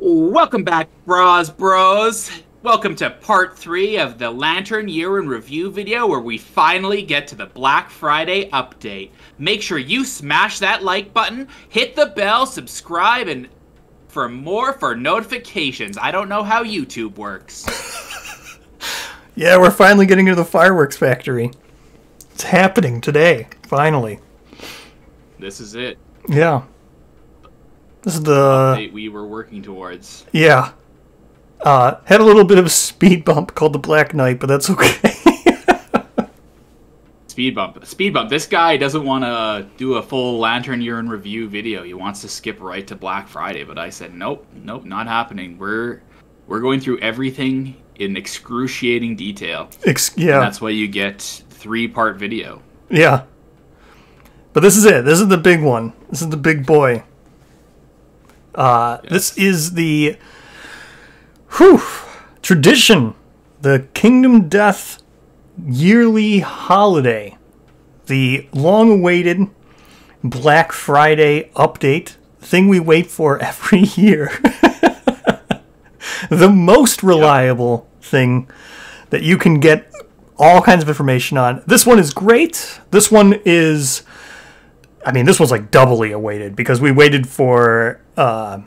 Welcome back, Bros Bros. Welcome to part three of the Lantern Year in Review video where we finally get to the Black Friday update. Make sure you smash that like button, hit the bell, subscribe, and for more for notifications. I don't know how YouTube works. Yeah, we're finally getting to the fireworks factory. It's happening today, finally. This is it. Yeah. This is the we were working towards. yeah. Uh, had a little bit of a speed bump called the Black Knight, but that's okay. Speed bump. Speed bump. This guy doesn't want to do a full Lantern Year in Review video. He wants to skip right to Black Friday, but I said nope, nope, not happening. We're we're going through everything in excruciating detail. Ex- And yeah, that's why you get three part video. yeah. But this is it. This is the big one. This is the big boy. Uh, This is the whew, tradition, the Kingdom Death yearly holiday, the long-awaited Black Friday update, thing we wait for every year. the most reliable thing that you can get all kinds of information on. This one is great. This one is, I mean, this was like doubly awaited because we waited for uh,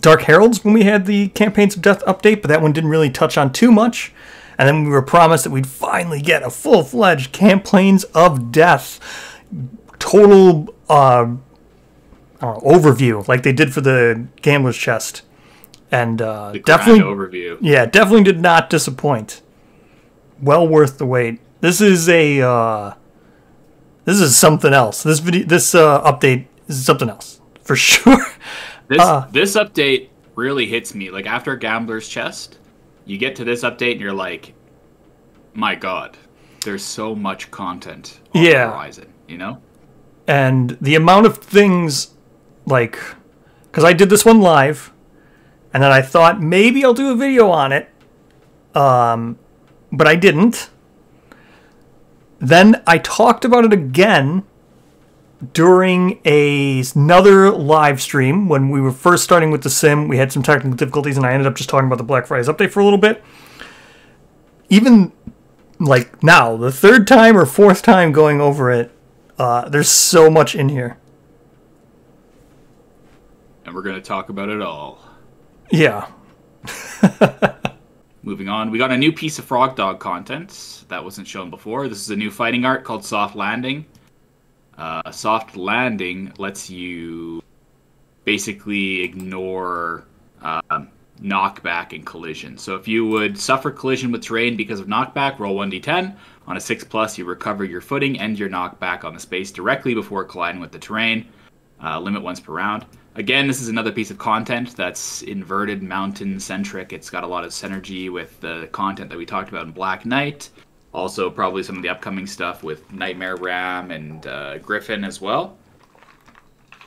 Dark Heralds when we had the Campaigns of Death update, but that one didn't really touch on too much. And then we were promised that we'd finally get a full fledged Campaigns of Death total uh, know, overview, like they did for the Gambler's Chest. And uh, definitely, overview. yeah, definitely did not disappoint. Well worth the wait. This is a uh, this is something else. This video, this uh, update is something else for sure. This Uh. this update really hits me. Like after Gambler's Chest, you get to this update and you're like, my God, there's so much content on Yeah. the horizon. You know? and the amount of things like because i did this one live and then i thought maybe i'll do a video on it um, but i didn't then i talked about it again during a, another live stream when we were first starting with the sim we had some technical difficulties and i ended up just talking about the black fridays update for a little bit even like now the third time or fourth time going over it uh, there's so much in here. And we're gonna talk about it all. Yeah. Moving on, we got a new piece of Frog Dog content that wasn't shown before. This is a new fighting art called Soft Landing. Uh, soft Landing lets you basically ignore um, knockback and collision. So if you would suffer collision with terrain because of knockback, roll 1d10. On a 6 plus, you recover your footing and your knockback on the space directly before colliding with the terrain. Uh, limit once per round. Again, this is another piece of content that's inverted mountain centric. It's got a lot of synergy with the content that we talked about in Black Knight. Also, probably some of the upcoming stuff with Nightmare Ram and uh, Griffin as well.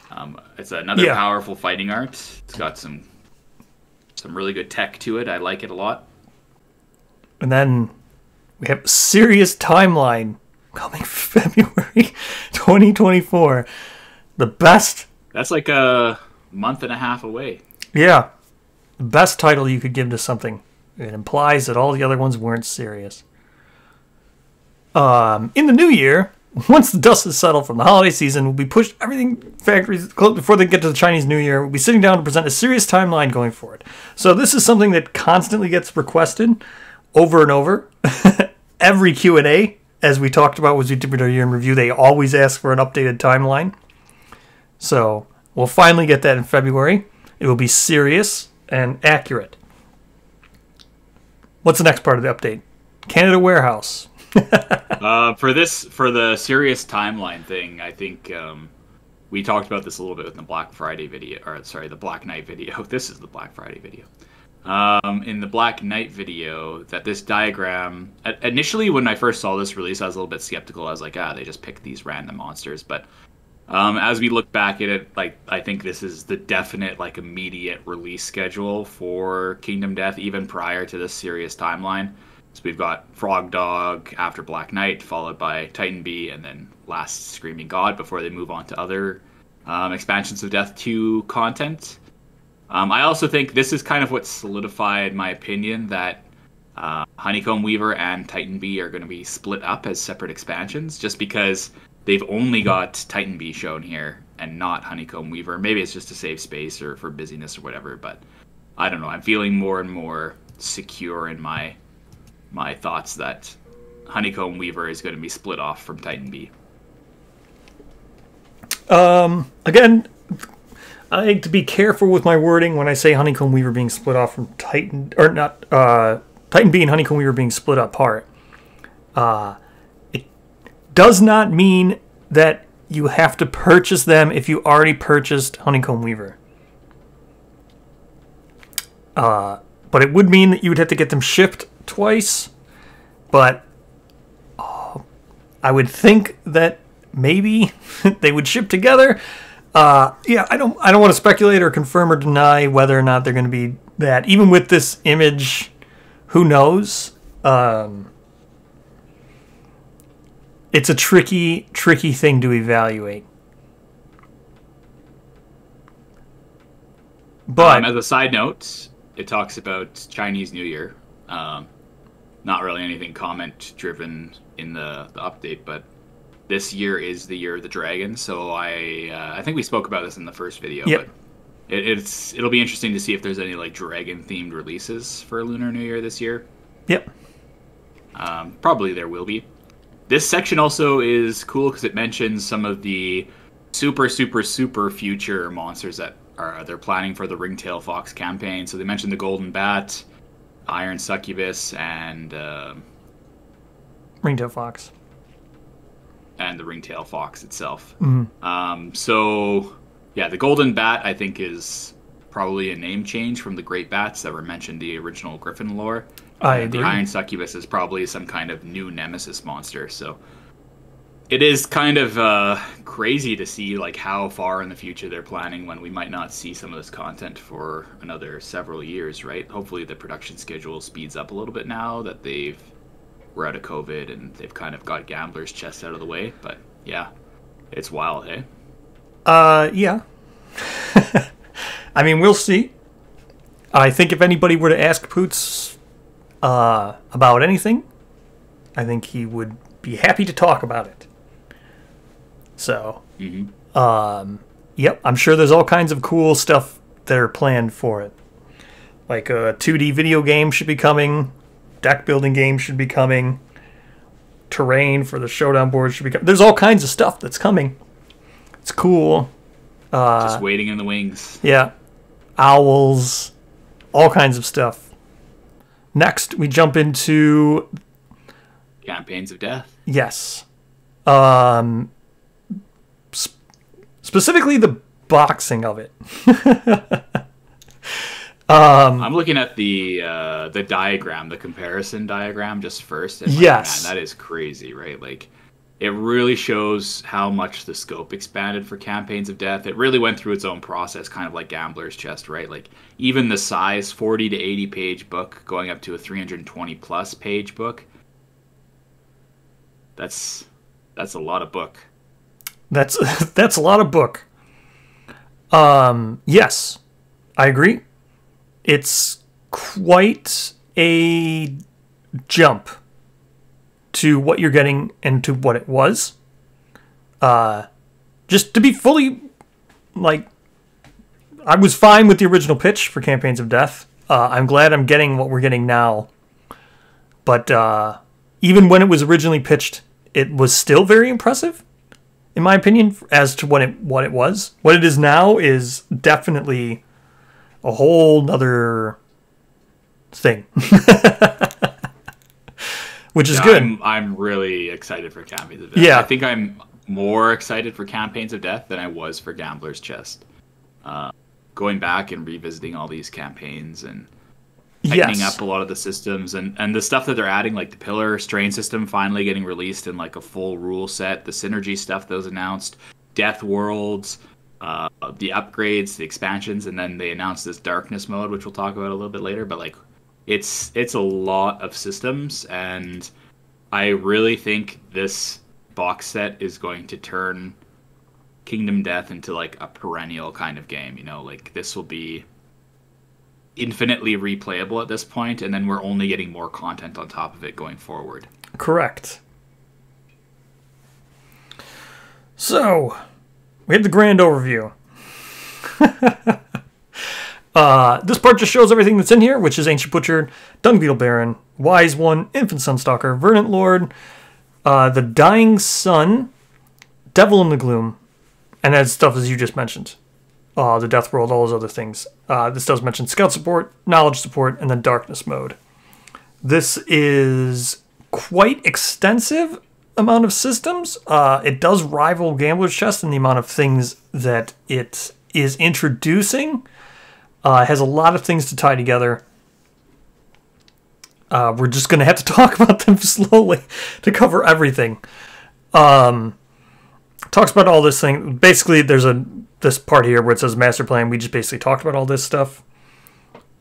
Um, it's another Yeah. powerful fighting art. It's got some some really good tech to it. I like it a lot. And then we have serious timeline coming February 2024. The best, That's like a month and a half away. yeah, the best title you could give to something. It implies that all the other ones weren't serious. Um, in the new year, once the dust is settled from the holiday season, we'll be pushed everything factories close before they get to the Chinese New Year. We'll be sitting down to present a serious timeline going forward. So this is something that constantly gets requested over and over. Every Q and A, as we talked about, was Jupiter Year in Review. They always ask for an updated timeline. So we'll finally get that in February. It will be serious and accurate. What's the next part of the update? Canada Warehouse. Uh, for this, for the serious timeline thing, I think um, we talked about this a little bit in the Black Friday video, or sorry, the Black Knight video. This is the Black Friday video. Um, in the Black Knight video, that this diagram initially when I first saw this release, I was a little bit skeptical. I was like, ah, they just picked these random monsters. But um, as we look back at it, like I think this is the definite, like immediate release schedule for Kingdom Death, even prior to this serious timeline. So we've got Frog Dog after Black Knight, followed by Titan Bee, and then last Screaming God before they move on to other um, expansions of Death 2 content. Um, I also think this is kind of what solidified my opinion that uh, Honeycomb Weaver and Titan B are going to be split up as separate expansions, just because they've only got Titan B shown here and not Honeycomb Weaver. Maybe it's just to save space or for busyness or whatever, but I don't know. I'm feeling more and more secure in my my thoughts that Honeycomb Weaver is going to be split off from Titan B. Um, again, I like to be careful with my wording when I say Honeycomb Weaver being split off from Titan, or not, uh, Titan B and Honeycomb Weaver being split apart. Uh, it does not mean that you have to purchase them if you already purchased Honeycomb Weaver. Uh, but it would mean that you would have to get them shipped twice. But uh, I would think that maybe they would ship together. Uh, yeah, I don't. I don't want to speculate or confirm or deny whether or not they're going to be that. Even with this image, who knows? Um, it's a tricky, tricky thing to evaluate. But um, as a side note, it talks about Chinese New Year. Um, not really anything comment driven in the, the update, but this year is the year of the dragon. So I uh, I think we spoke about this in the first video. Yep. But it, it's it'll be interesting to see if there's any like dragon themed releases for Lunar New Year this year. Yep. Um, probably there will be. This section also is cool because it mentions some of the super super super future monsters that are they're planning for the Ringtail Fox campaign. So they mentioned the Golden Bat, Iron Succubus, and uh, Ringtail Fox and the ringtail fox itself. Mm-hmm. Um, so, yeah, the golden bat I think is probably a name change from the great bats that were mentioned in the original Griffin lore. I agree. The iron succubus is probably some kind of new nemesis monster. So, it is kind of uh, crazy to see like how far in the future they're planning when we might not see some of this content for another several years, right? Hopefully, the production schedule speeds up a little bit now that they've we're out of COVID and they've kind of got gamblers' chests out of the way. But yeah, it's wild, hey? Uh, yeah. I mean, we'll see. I think if anybody were to ask Poots uh, about anything, I think he would be happy to talk about it. So, mm-hmm. um, yep, I'm sure there's all kinds of cool stuff that are planned for it. Like a 2D video game should be coming deck building game should be coming. Terrain for the showdown board should be coming. There's all kinds of stuff that's coming. It's cool. Uh, Just waiting in the wings. Yeah. Owls, all kinds of stuff. Next, we jump into campaigns of death. Yes. Um, specifically the boxing of it. Um, I'm looking at the uh, the diagram, the comparison diagram, just first. And yes, man, that is crazy, right? Like, it really shows how much the scope expanded for campaigns of death. It really went through its own process, kind of like Gambler's Chest, right? Like, even the size, 40 to 80 page book, going up to a 320 plus page book. That's that's a lot of book. That's that's a lot of book. Um, yes, I agree it's quite a jump to what you're getting and to what it was. Uh, just to be fully like, I was fine with the original pitch for Campaigns of Death. Uh, I'm glad I'm getting what we're getting now. But uh, even when it was originally pitched, it was still very impressive, in my opinion, as to what it what it was. What it is now is definitely a whole nother thing. Which is yeah, good. I'm, I'm, really excited for Campaigns of Death. Yeah. I think I'm more excited for Campaigns of Death than I was for Gambler's Chest. Uh, going back and revisiting all these campaigns and tightening yes. up a lot of the systems and, and the stuff that they're adding, like the Pillar Strain system finally getting released in like a full rule set, the Synergy stuff that was announced, Death Worlds, uh, the upgrades, the expansions, and then they announced this darkness mode, which we'll talk about a little bit later. But like, it's it's a lot of systems, and I really think this box set is going to turn Kingdom Death into like a perennial kind of game. You know, like this will be infinitely replayable at this point, and then we're only getting more content on top of it going forward. Correct. So, we have the grand overview. uh, this part just shows everything that's in here, which is Ancient Butcher, Dung Beetle Baron, Wise One, Infant Sunstalker, Verdant Lord, uh, the Dying Sun, Devil in the Gloom, and that stuff as you just mentioned. Uh, the Death World, all those other things. Uh, this does mention Scout support, Knowledge support, and then Darkness mode. This is quite extensive amount of systems. Uh, it does rival Gambler's Chest in the amount of things that it is introducing. Uh, it has a lot of things to tie together. Uh, we're just going to have to talk about them slowly to cover everything. Um, talks about all this thing. Basically, there's a this part here where it says master plan. We just basically talked about all this stuff.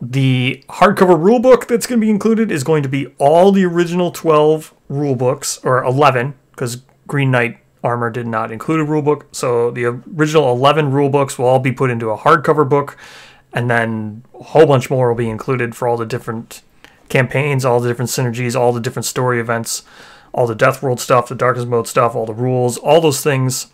The hardcover rulebook that's going to be included is going to be all the original 12 rulebooks, or 11, because Green Knight Armor did not include a rulebook. So the original 11 rulebooks will all be put into a hardcover book, and then a whole bunch more will be included for all the different campaigns, all the different synergies, all the different story events, all the Death World stuff, the Darkness Mode stuff, all the rules, all those things.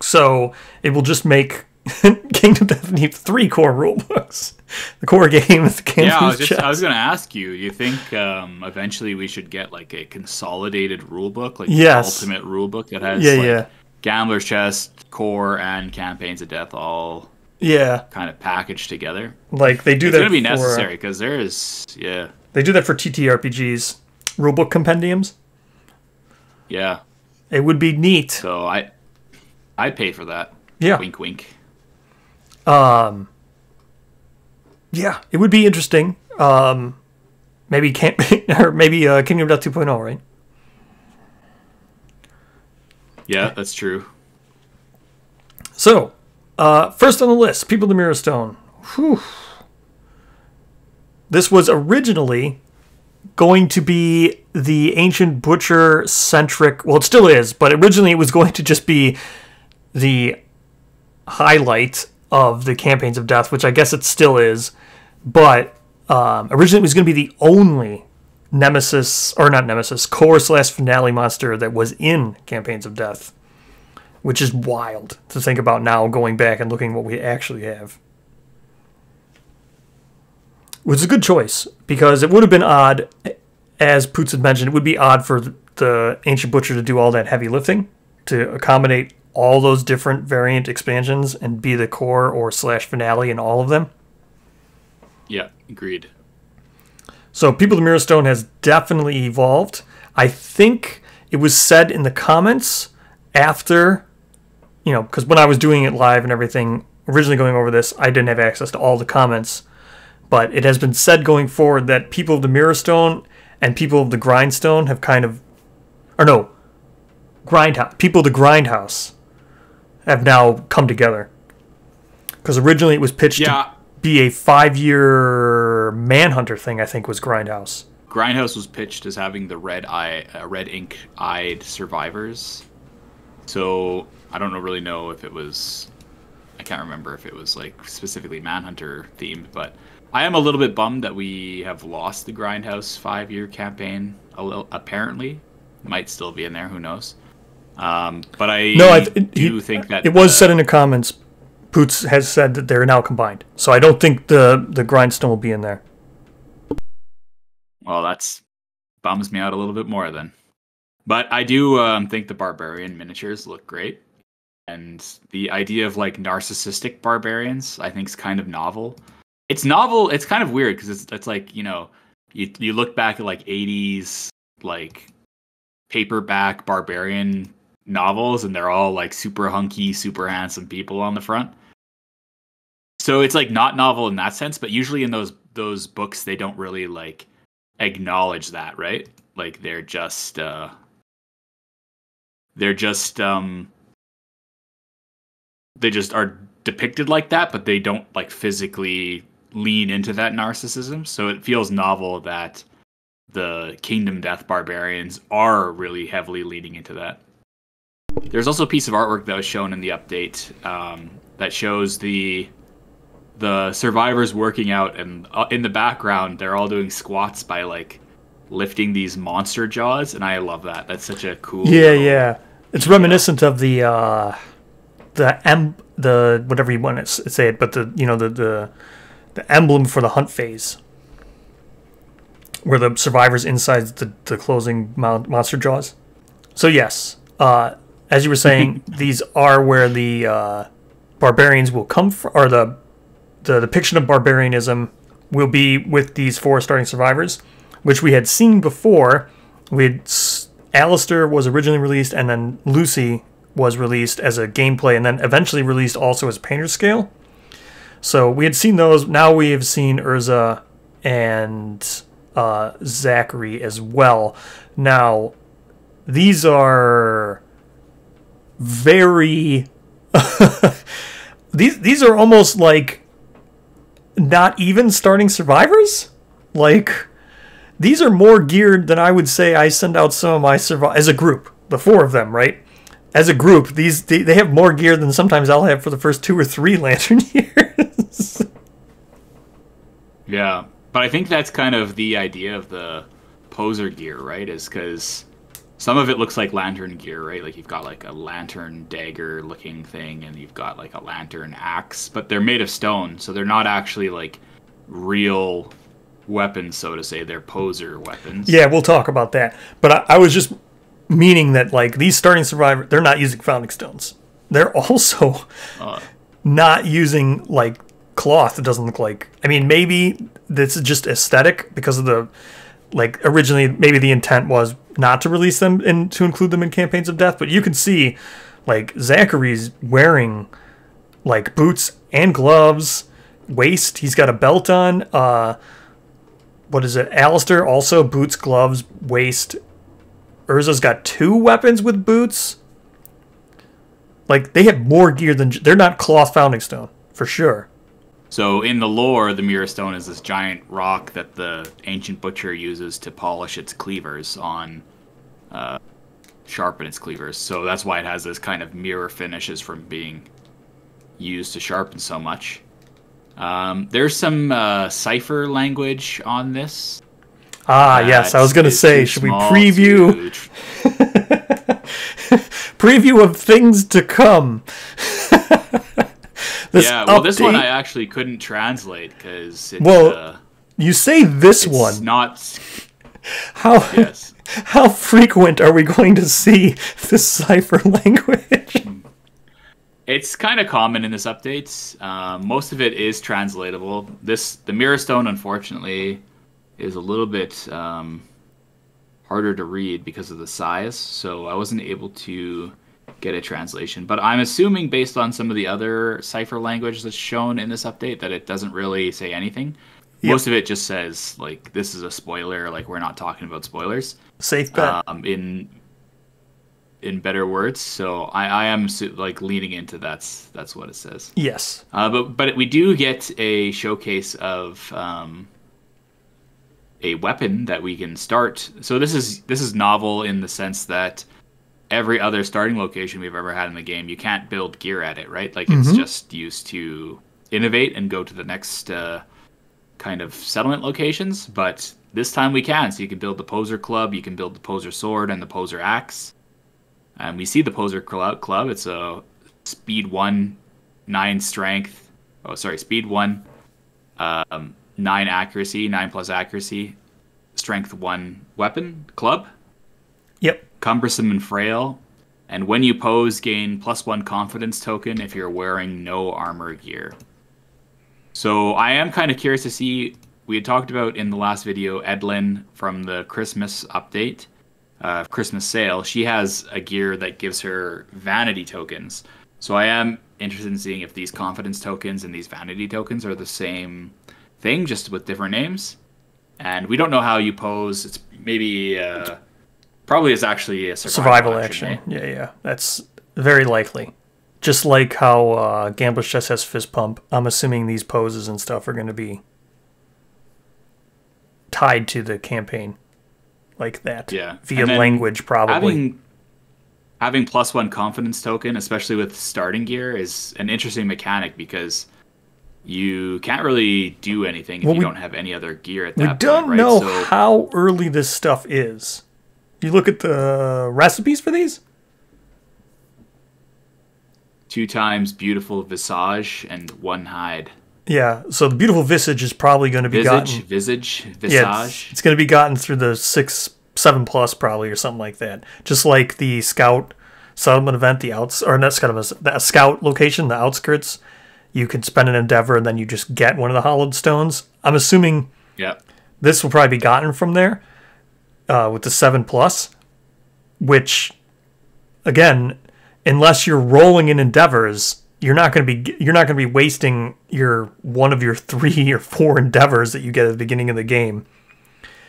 So it will just make Kingdom Death need three core rule books. The core game is the Yeah, I was, just, I was going to ask you. Do you think um, eventually we should get like a consolidated rule book, like yes. the ultimate rule book that has yeah, like, yeah. Gambler's Chest, Core, and Campaigns of Death all yeah kind of packaged together? Like they do it's that. It's going to be for, necessary because there is yeah. They do that for TTRPGs, rulebook compendiums. Yeah. It would be neat. So I, I'd pay for that. Yeah. Wink, wink. Um, yeah, it would be interesting. Um, maybe can't or maybe uh, Kingdom Death 2.0, right? Yeah, that's true. So, uh, first on the list, People of the Mirror Stone. Whew. This was originally going to be the ancient butcher centric. Well, it still is, but originally it was going to just be the highlight of the campaigns of death, which I guess it still is. But um, originally it was going to be the only nemesis, or not nemesis, core slash finale monster that was in campaigns of death, which is wild to think about now, going back and looking what we actually have. It was a good choice because it would have been odd, as Poots had mentioned, it would be odd for the Ancient Butcher to do all that heavy lifting to accommodate all those different variant expansions and be the core or slash finale in all of them. Yeah, agreed. So People of the Mirror Stone has definitely evolved. I think it was said in the comments after, you know, because when I was doing it live and everything, originally going over this, I didn't have access to all the comments. But it has been said going forward that People of the Mirror Stone and People of the Grindstone have kind of, or no, Grindhouse, People of the Grindhouse have now come together. Because originally it was pitched yeah. to be a five year Manhunter thing, I think was Grindhouse. Grindhouse was pitched as having the red eye, uh, red ink eyed survivors. So I don't know, really know if it was. I can't remember if it was like specifically Manhunter themed, but I am a little bit bummed that we have lost the Grindhouse five year campaign. A little, apparently, might still be in there. Who knows? Um, but I no, I th- do he, think that it was said in the comments. Poots has said that they're now combined, so I don't think the the grindstone will be in there. Well, that's bums me out a little bit more then. But I do um, think the barbarian miniatures look great, and the idea of like narcissistic barbarians I think is kind of novel. It's novel. It's kind of weird because it's it's like you know you you look back at like '80s like paperback barbarian novels and they're all like super hunky, super handsome people on the front. So it's like not novel in that sense, but usually in those those books they don't really like acknowledge that, right? Like they're just uh they're just um they just are depicted like that, but they don't like physically lean into that narcissism. So it feels novel that the Kingdom Death Barbarians are really heavily leaning into that. There's also a piece of artwork that was shown in the update um, that shows the the survivors working out, and uh, in the background they're all doing squats by like lifting these monster jaws, and I love that. That's such a cool. Yeah, yeah. It's reminiscent of the uh, the em- the whatever you want to say it, but the you know the the the emblem for the hunt phase, where the survivors inside the the closing mon- monster jaws. So yes, uh, as you were saying, these are where the uh, barbarians will come from, or the the depiction of barbarianism will be with these four starting survivors, which we had seen before. We had Alistair was originally released, and then Lucy was released as a gameplay, and then eventually released also as painter scale. So we had seen those. Now we have seen Erza and uh, Zachary as well. Now these are very these these are almost like not even starting survivors? Like these are more geared than i would say i send out some of my survive as a group the four of them right? As a group these they, they have more gear than sometimes i'll have for the first two or three lantern years. Yeah, but I think that's kind of the idea of the poser gear, right? Is because some of it looks like lantern gear, right? Like you've got like a lantern dagger looking thing, and you've got like a lantern axe, but they're made of stone, so they're not actually like real weapons, so to say. They're poser weapons. yeah we'll talk about that but I, I was just meaning that like these starting survivor they're not using founding stones they're also Uh, not using like cloth that doesn't look like i mean maybe this is just aesthetic because of the like originally maybe the intent was not to release them and to include them in campaigns of death but you can see like zachary's wearing like boots and gloves waist he's got a belt on uh what is it Alistair also boots gloves waist. Erza's got two weapons with boots. Like they have more gear than they're not cloth founding stone for sure So in the lore, the Mirror Stone is this giant rock that the ancient butcher uses to polish its cleavers on, uh, sharpen its cleavers. So that's why it has this kind of mirror finishes from being used to sharpen so much. Um, there's some uh, cipher language on this. Ah, yes. I was going to say, should we preview preview of things to come? this yeah, well, this one I actually couldn't translate because it's, Well, uh, you say this it's one. not. How Yes. how frequent are we going to see this cipher language? It's kind of common in this update. Um, most of it is translatable. This the Mirror Stone, unfortunately, is a little bit um, harder to read because of the size. So I wasn't able to get a translation. But I'm assuming, based on some of the other cipher language that's shown in this update, that it doesn't really say anything. Most of it just says like this is a spoiler. Like we're not talking about spoilers Safe bet. um, in in better words. So I, I am like leaning into that's that's what it says. yes. Uh, but but we do get a showcase of um, a weapon that we can start. So this is this is novel in the sense that every other starting location we've ever had in the game, you can't build gear at it, right? Like it's just used to innovate and go to the next uh, kind of settlement locations. But this time we can. So you can build the poser club, you can build the poser sword and the poser axe. And we see the poser club. club. It's a speed one, nine strength. Oh, sorry, speed one, um, nine accuracy, nine plus accuracy, strength one weapon club Yep. Cumbersome and frail, and when you pose, gain plus one confidence token if you're wearing no armor gear. So I am kind of curious to see. We had talked about in the last video Edlin from the Christmas update, uh, Christmas sale. She has a gear that gives her vanity tokens. So I am interested in seeing if these confidence tokens and these vanity tokens are the same thing, just with different names. And we don't know how you pose. It's maybe uh, probably is actually a survival, Survival action. action. eh? Yeah, yeah. That's very likely. Just like how uh, Gambler's Chest has Fist Pump, I'm assuming these poses and stuff are going to be tied to the campaign like that. Yeah. Via language, probably. Having having plus one confidence token, especially with starting gear, is an interesting mechanic because you can't really do anything if Well, you we- don't have any other gear at that We that don't point, right? know so how early this stuff is. You look at the recipes for these? two times beautiful visage and one hide. Yeah, so the beautiful visage is probably going to be Visage, gotten. visage, Yeah, it's, visage. it's going to be gotten through the six, seven plus probably or something like that. Just like the scout settlement event, the outs or not scout, event, the scout location, the outskirts. You can spend an endeavor and then you just get one of the hollowed stones. I'm assuming Yep. this will probably be gotten from there uh, with the seven plus, which again, unless you're rolling in endeavors, you're not going to be you're not going to be wasting your one of your three or four endeavors that you get at the beginning of the game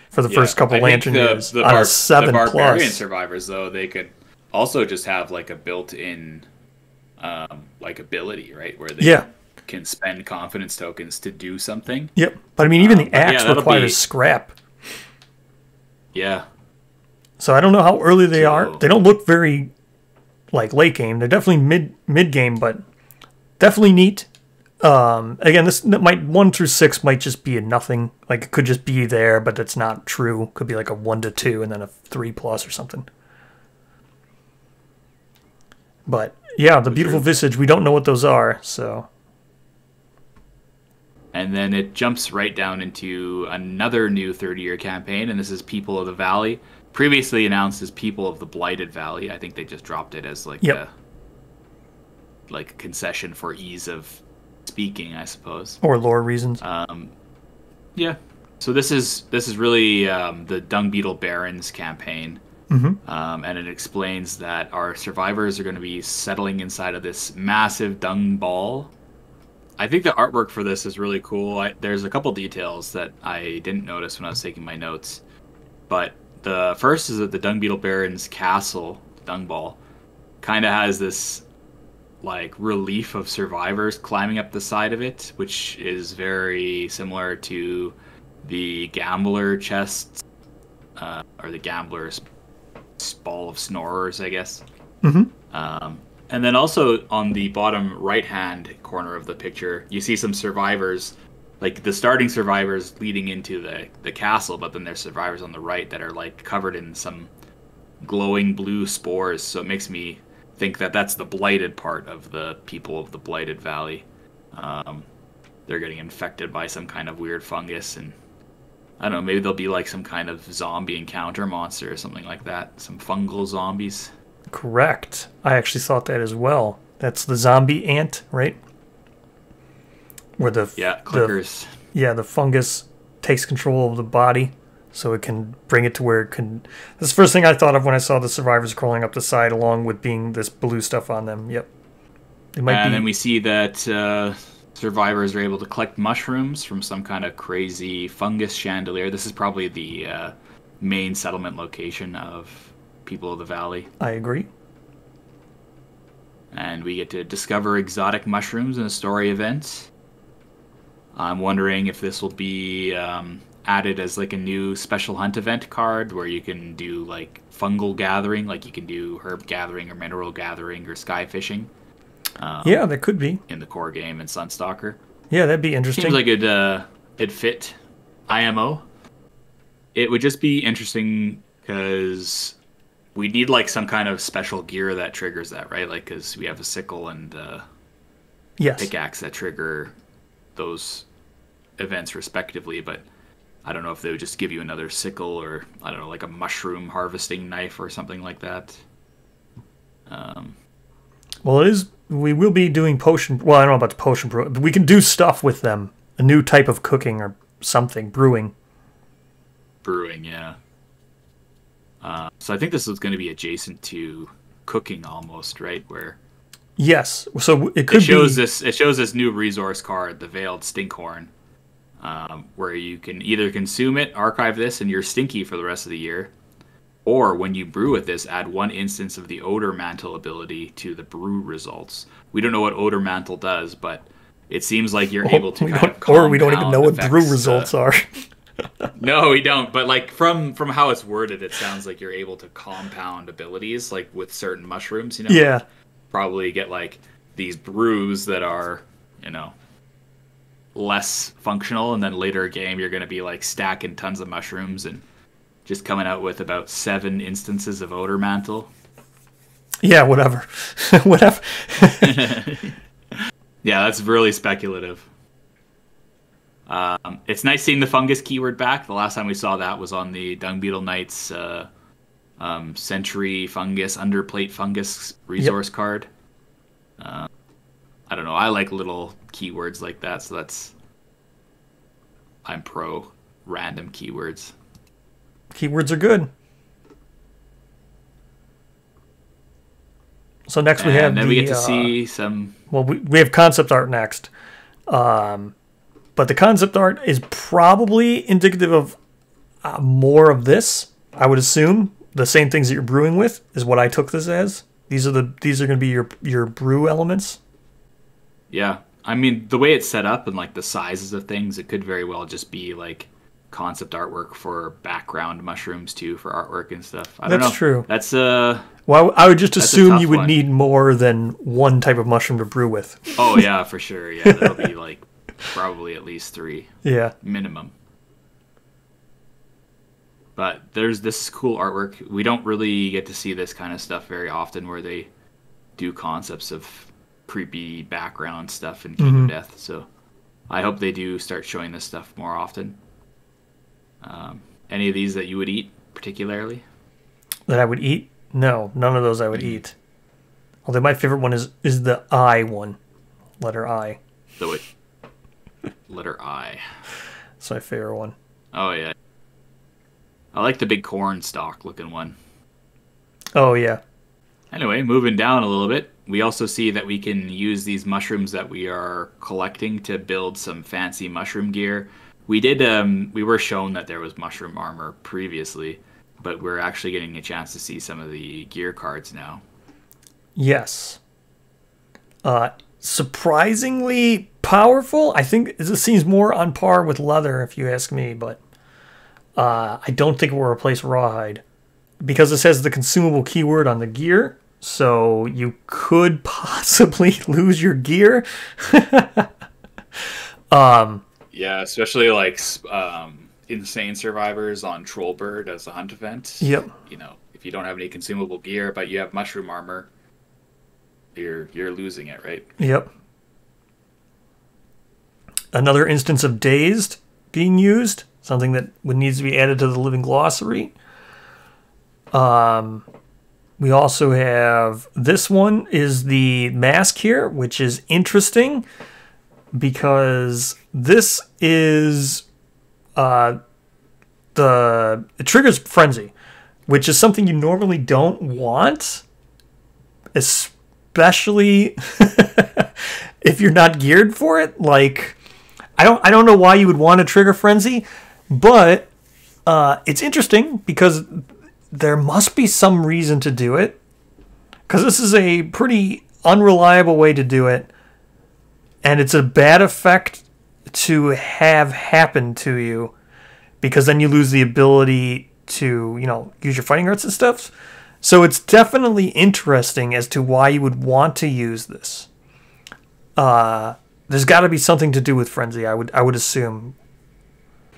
for the first couple I think lantern the, years the, on bar- a seven the barbarian plus. survivors though they could also just have like a built-in um, like ability right where they Yeah. can spend confidence tokens to do something Yep, but I mean even the Um, yeah, axe that'll requires be- scrap, yeah so I don't know how early they are. They don't look very like late game. They're definitely mid mid game, but definitely neat. Um, again, this might one through six might just be a nothing. Like it could just be there, but it's not true. Could be like a one to two and then a three plus or something. But yeah, the beautiful visage. We don't know what those are, so and then it jumps right down into another new 30 year campaign and this is people of the valley previously announced as people of the blighted valley i think they just dropped it as like Yep. a like a concession for ease of speaking i suppose or lore reasons. Um, yeah. So this is this is really um, the Dung Beetle Barons campaign, Mm-hmm. um, and it explains that our survivors are going to be settling inside of this massive dung ball. I think the artwork for this is really cool. I, there's a couple details that I didn't notice when I was taking my notes, but the first is that the Dung Beetle Barons castle, Dung Ball, kind of has this like relief of survivors climbing up the side of it, which is very similar to the gambler chest uh, or the gambler's ball of snorers, I guess. Mhm. Um, and then also on the bottom right hand corner of the picture, you see some survivors, like the starting survivors leading into the, the castle, but then there's survivors on the right that are like covered in some glowing blue spores. So it makes me think that that's the blighted part of the people of the blighted valley. Um, they're getting infected by some kind of weird fungus, and I don't know. Maybe they'll be like some kind of zombie encounter monster or something like that. Some fungal zombies. Correct. I actually thought that as well. That's the zombie ant, right? Where the Yeah, the- clickers. yeah, the fungus takes control of the body, so it can bring it to where it can. The first thing I thought of when I saw the survivors crawling up the side, along with being this blue stuff on them. Yep, it might and be. then we see that uh, survivors are able to collect mushrooms from some kind of crazy fungus chandelier. This is probably the uh, main settlement location of people of the valley. I agree. and we get to discover exotic mushrooms in a story event. I'm wondering if this will be um, added as like a new special hunt event card where you can do like fungal gathering, like you can do herb gathering or mineral gathering or sky fishing um, Yeah, that could be. in the core game in Sunstalker. Yeah, that'd be interesting. Seems like it'd uh, it'd fit IMO. It would just be interesting because we need like some kind of special gear that triggers that, right? Like because we have a sickle and uh, yes. pickaxe that trigger those events respectively, but I don't know if they would just give you another sickle or I don't know, like a mushroom harvesting knife or something like that. Um, Well, it is. We will be doing potion. Well, I don't know about the potion brew, we can do stuff with them. A new type of cooking or something, brewing. brewing, yeah. Uh, so I think this is going to be adjacent to cooking almost, right? Where Yes. So it could it shows be. this it shows this new resource card, the Veiled Stinkhorn, um, where you can either consume it, archive this, and you're stinky for the rest of the year, or when you brew with this, add one instance of the Odor Mantle ability to the brew results. We don't know what Odor Mantle does, but it seems like you're able to we kind of or we don't even know what brew uh, results are. no, we don't. But like from from how it's worded, it sounds like you're able to compound abilities, like with certain mushrooms. You know, yeah. probably get like these brews that are, you know, less functional, and then later game you're going to be like stacking tons of mushrooms and just coming out with about seven instances of odor mantle. Yeah, whatever, whatever. yeah, that's really speculative. Um, it's nice seeing the fungus keyword back. The last time we saw that was on the Dung Beetle Knights uh, um, Century Fungus Underplate Fungus resource yep. card. Uh, I don't know. I like little keywords like that, so that's I'm pro random keywords. Keywords are good. So next we have and then the, we get to uh, see some. Well, we, we have concept art next, um, but the concept art is probably indicative of uh, more of this. I would assume the same things that you're brewing with is what I took this as. These are the these are going to be your your brew elements. Yeah, I mean the way it's set up and like the sizes of things, it could very well just be like concept artwork for background mushrooms too for artwork and stuff. I don't That's know. true. That's uh well, I would just assume you would one. need more than one type of mushroom to brew with. Oh yeah, for sure. Yeah, that'll be like probably at least three. Yeah. Minimum. But there's this cool artwork. We don't really get to see this kind of stuff very often where they do concepts of creepy background stuff in Kingdom mm-hmm. Death. So I hope they do start showing this stuff more often. Um, any of these that you would eat particularly? That I would eat? No, none of those I would eat. Although my favorite one is is the I one, letter I. The letter I. That's my favorite one. Oh yeah. I like the big corn stalk looking one. Oh yeah. Anyway, moving down a little bit, we also see that we can use these mushrooms that we are collecting to build some fancy mushroom gear. We did um we were shown that there was mushroom armor previously, but we're actually getting a chance to see some of the gear cards now. Yes. Uh surprisingly powerful. I think this seems more on par with leather if you ask me, but uh, I don't think it will replace rawhide because it says the consumable keyword on the gear. So you could possibly lose your gear. um, yeah, especially like um, insane survivors on Trollbird as a hunt event. Yep. You know, if you don't have any consumable gear but you have mushroom armor, you're you're losing it, right? Yep. Another instance of dazed being used something that would needs to be added to the living glossary. Um, we also have this one is the mask here, which is interesting because this is uh, the it triggers frenzy, which is something you normally don't want, especially if you're not geared for it. Like, I don't I don't know why you would want to trigger frenzy but uh, it's interesting because there must be some reason to do it. Because this is a pretty unreliable way to do it. And it's a bad effect to have happen to you. Because then you lose the ability to, you know, use your fighting arts and stuff. So it's definitely interesting as to why you would want to use this. Uh, there's got to be something to do with frenzy. I would I would assume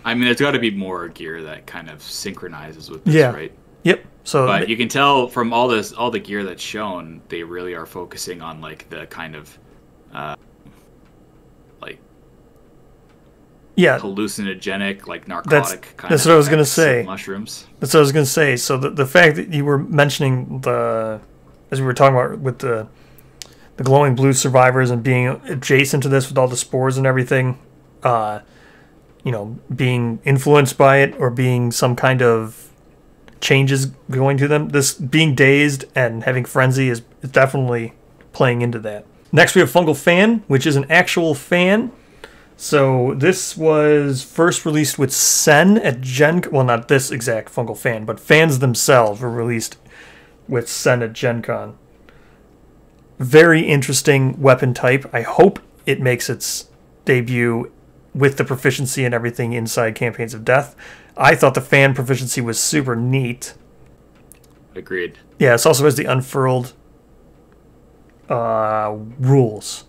I mean, there's got to be more gear that kind of synchronizes with this, yeah. right? Yep. So, but you can tell from all this, all the gear that's shown, they really are focusing on like the kind of, uh, like, yeah, hallucinogenic, like narcotic that's, kind that's of. what I was gonna say. Mushrooms. That's what I was gonna say. So the the fact that you were mentioning the, as we were talking about with the, the glowing blue survivors and being adjacent to this with all the spores and everything, uh, you know, being influenced by it or being some kind of changes going to them. This being dazed and having frenzy is, definitely playing into that. Next, we have Fungal Fan, which is an actual fan. So this was first released with Sen at Gen. Well, not this exact Fungal Fan, but fans themselves were released with Sen at Gen Con. Very interesting weapon type. I hope it makes its debut with the proficiency and everything inside Campaigns of Death. I thought the fan proficiency was super neat. Agreed. Yeah, it also has the unfurled uh, rules.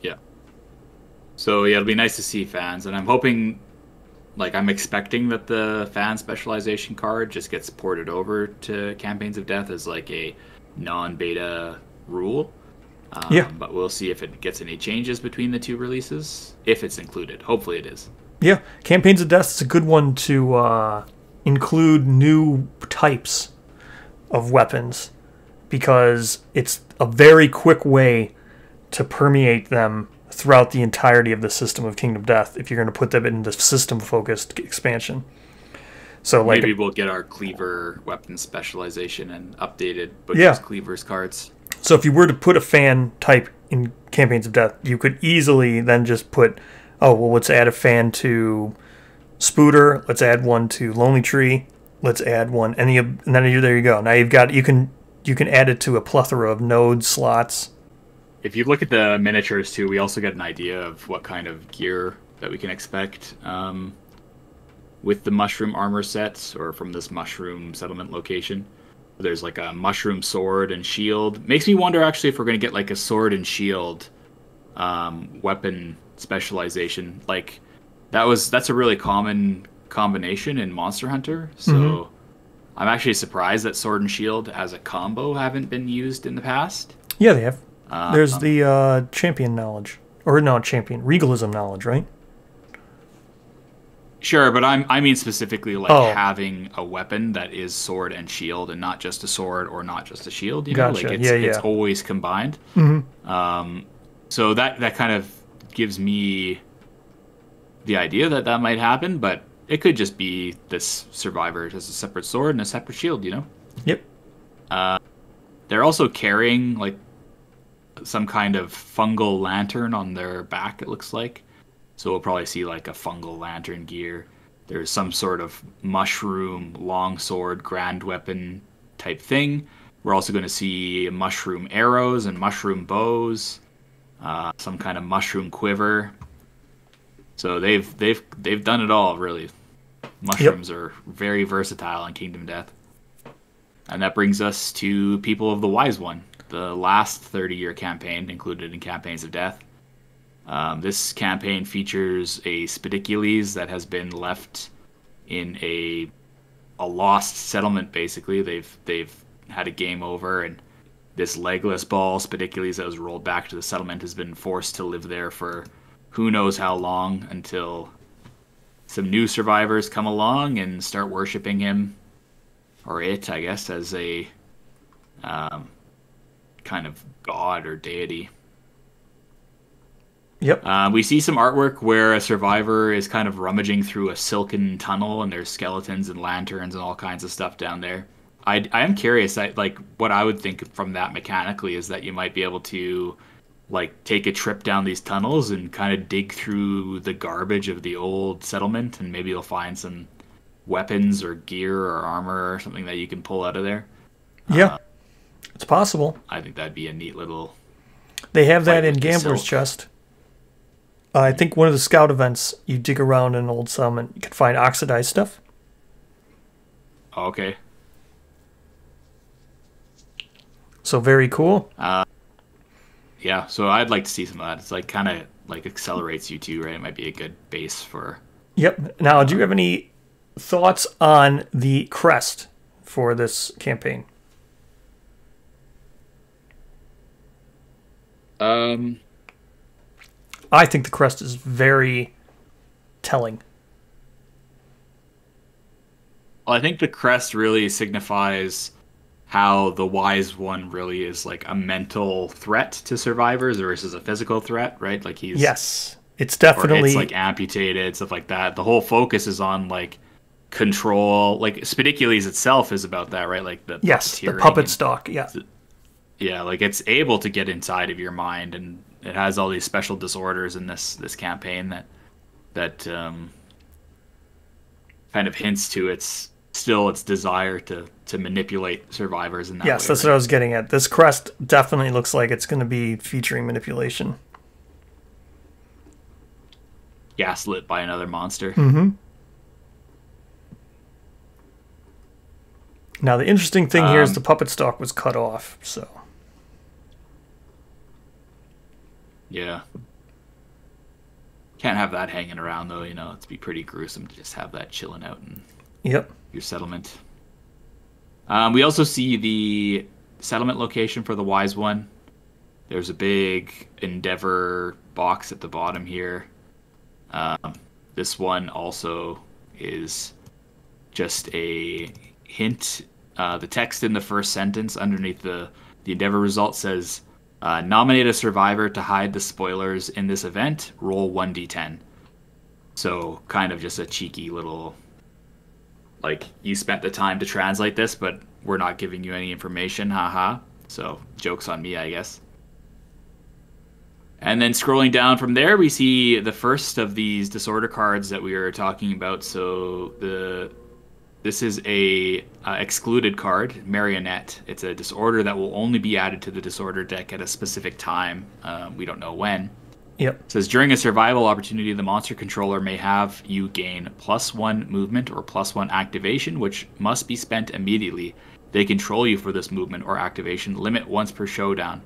Yeah. So yeah, it'll be nice to see fans, and I'm hoping, like I'm expecting that the fan specialization card just gets ported over to Campaigns of Death as like a non-beta rule. Um, Yeah. But we'll see if it gets any changes between the two releases, if it's included. Hopefully it is. Yeah, Campaigns of Death is a good one to uh, include new types of weapons because it's a very quick way to permeate them throughout the entirety of the system of Kingdom Death if you're going to put them into system focused expansion. So, like, Maybe we'll get our cleaver weapon specialization and updated Butcher's Yeah. cleavers cards. So if you were to put a fan type in Campaigns of Death, you could easily then just put, oh well, let's add a fan to Spooter. Let's add one to Lonely Tree. Let's add one, and, you, and then you, there you go. Now you've got you can you can add it to a plethora of node slots. If you look at the miniatures too, we also get an idea of what kind of gear that we can expect um, with the mushroom armor sets or from this mushroom settlement location. There's like a mushroom sword and shield. Makes me wonder actually if we're gonna get like a sword and shield um, weapon specialization. Like that was that's a really common combination in Monster Hunter. So I'm actually surprised that sword and shield as a combo haven't been used in the past. Yeah, they have. Uh, There's the uh, champion knowledge, or no champion regalism knowledge, right? Sure, but I'm I mean specifically like Oh. having a weapon that is sword and shield, and not just a sword or not just a shield. You know, like it's Yeah, it's always combined. Mm-hmm. Um, so that that kind of gives me the idea that that might happen, but it could just be this survivor has a separate sword and a separate shield. You know, Yep. Uh, they're also carrying like some kind of fungal lantern on their back. It looks like. So we'll probably see like a fungal lantern gear. There's some sort of mushroom longsword grand weapon type thing. We're also going to see mushroom arrows and mushroom bows, uh, some kind of mushroom quiver. So they've they've they've done it all really. Mushrooms are very versatile in Kingdom Death. And that brings us to People of the Wise One, the last 30 year campaign included in Campaigns of Death. Um, this campaign features a Spidicules that has been left in a a lost settlement. Basically, they've they've had a game over, and this legless ball Spidicules that was rolled back to the settlement has been forced to live there for who knows how long until some new survivors come along and start worshiping him or it, I guess, as a um, kind of god or deity. Yep. Uh, we see some artwork where a survivor is kind of rummaging through a silken tunnel, and there's skeletons and lanterns and all kinds of stuff down there. I, I am curious. I, like what I would think from that mechanically is that you might be able to like take a trip down these tunnels and kind of dig through the garbage of the old settlement, and maybe you'll find some weapons or gear or armor or something that you can pull out of there. Yeah. It's possible. I think that'd be a neat little. They have that in Gambler's. Chest. Uh, I think one of the scout events, you dig around in an old settlement, you can find oxidized stuff. Okay. So very cool. Yeah, so I'd like to see some of that. It's like kind of like accelerates you too, right? It might be a good base for. Yep. Now, do you have any thoughts on the crest for this campaign? Um, I think the crest is very telling. well, I think the crest really signifies how the wise one really is like a mental threat to survivors versus a physical threat, right? Like he's Yes. It's definitely it's like amputated stuff like that. The whole focus is on like control. Like Spidicules itself is about that, right? Like the yes, the puppet and- stock. Yeah. yeah like it's able to get inside of your mind and it has all these special disorders in this this campaign that that um kind of hints to its still its desire to to manipulate survivors in that Yes, way, that's what I was getting at. This crest definitely looks like it's going to be featuring manipulation. gaslit by another monster Mm-hmm. Now, the interesting thing here is Um, the puppet stock was cut off. So, yeah Can't have that hanging around though. You know, it'd be pretty gruesome to just have that chilling out and Yep. Your settlement. Um, we also see the settlement location for the wise one. There's a big Endeavor box at the bottom here. Um, this one also is just a hint. Uh, the text in the first sentence underneath the, the Endeavor result says, uh, nominate a survivor to hide the spoilers in this event, roll 1d10. So, kind of just a cheeky little like you spent the time to translate this, but we're not giving you any information, haha. So jokes on me, I guess. And then scrolling down from there, we see the first of these disorder cards that we were talking about. So the this is a uh, excluded card, Marionette. It's a disorder that will only be added to the disorder deck at a specific time. Um, we don't know when. Yep. It says during a survival opportunity, the monster controller may have you gain plus one movement or plus one activation, which must be spent immediately. They control you for this movement or activation, limit once per showdown.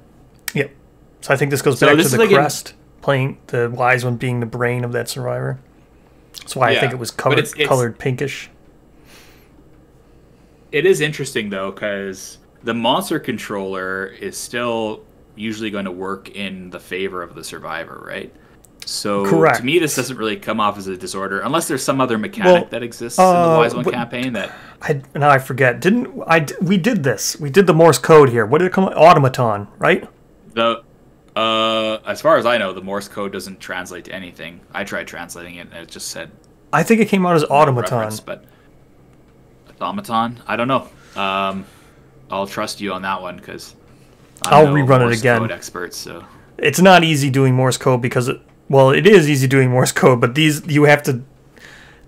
Yep. So I think this goes So back this to the like a- crest, playing the wise one being the brain of that survivor. That's why I think it was colored, it's- it's- colored pinkish. It is interesting though, because the monster controller is still usually going to work in the favor of the survivor, right? So Correct. to me, this doesn't really come off as a disorder, unless there's some other mechanic Well, that exists in the uh, Wise One what- campaign that I now I forget. Didn't I? We did this. We did the Morse code here. What did it come? Automaton, right? the. Uh, as far as I know, the Morse code doesn't translate to anything. I tried translating it, and it just said I think it came out as automaton. but automaton. I don't know. Um, I'll trust you on that one because I'll rerun it again. Code expert, so It's not easy doing Morse code because it. Well, it is easy doing Morse code, but these you have to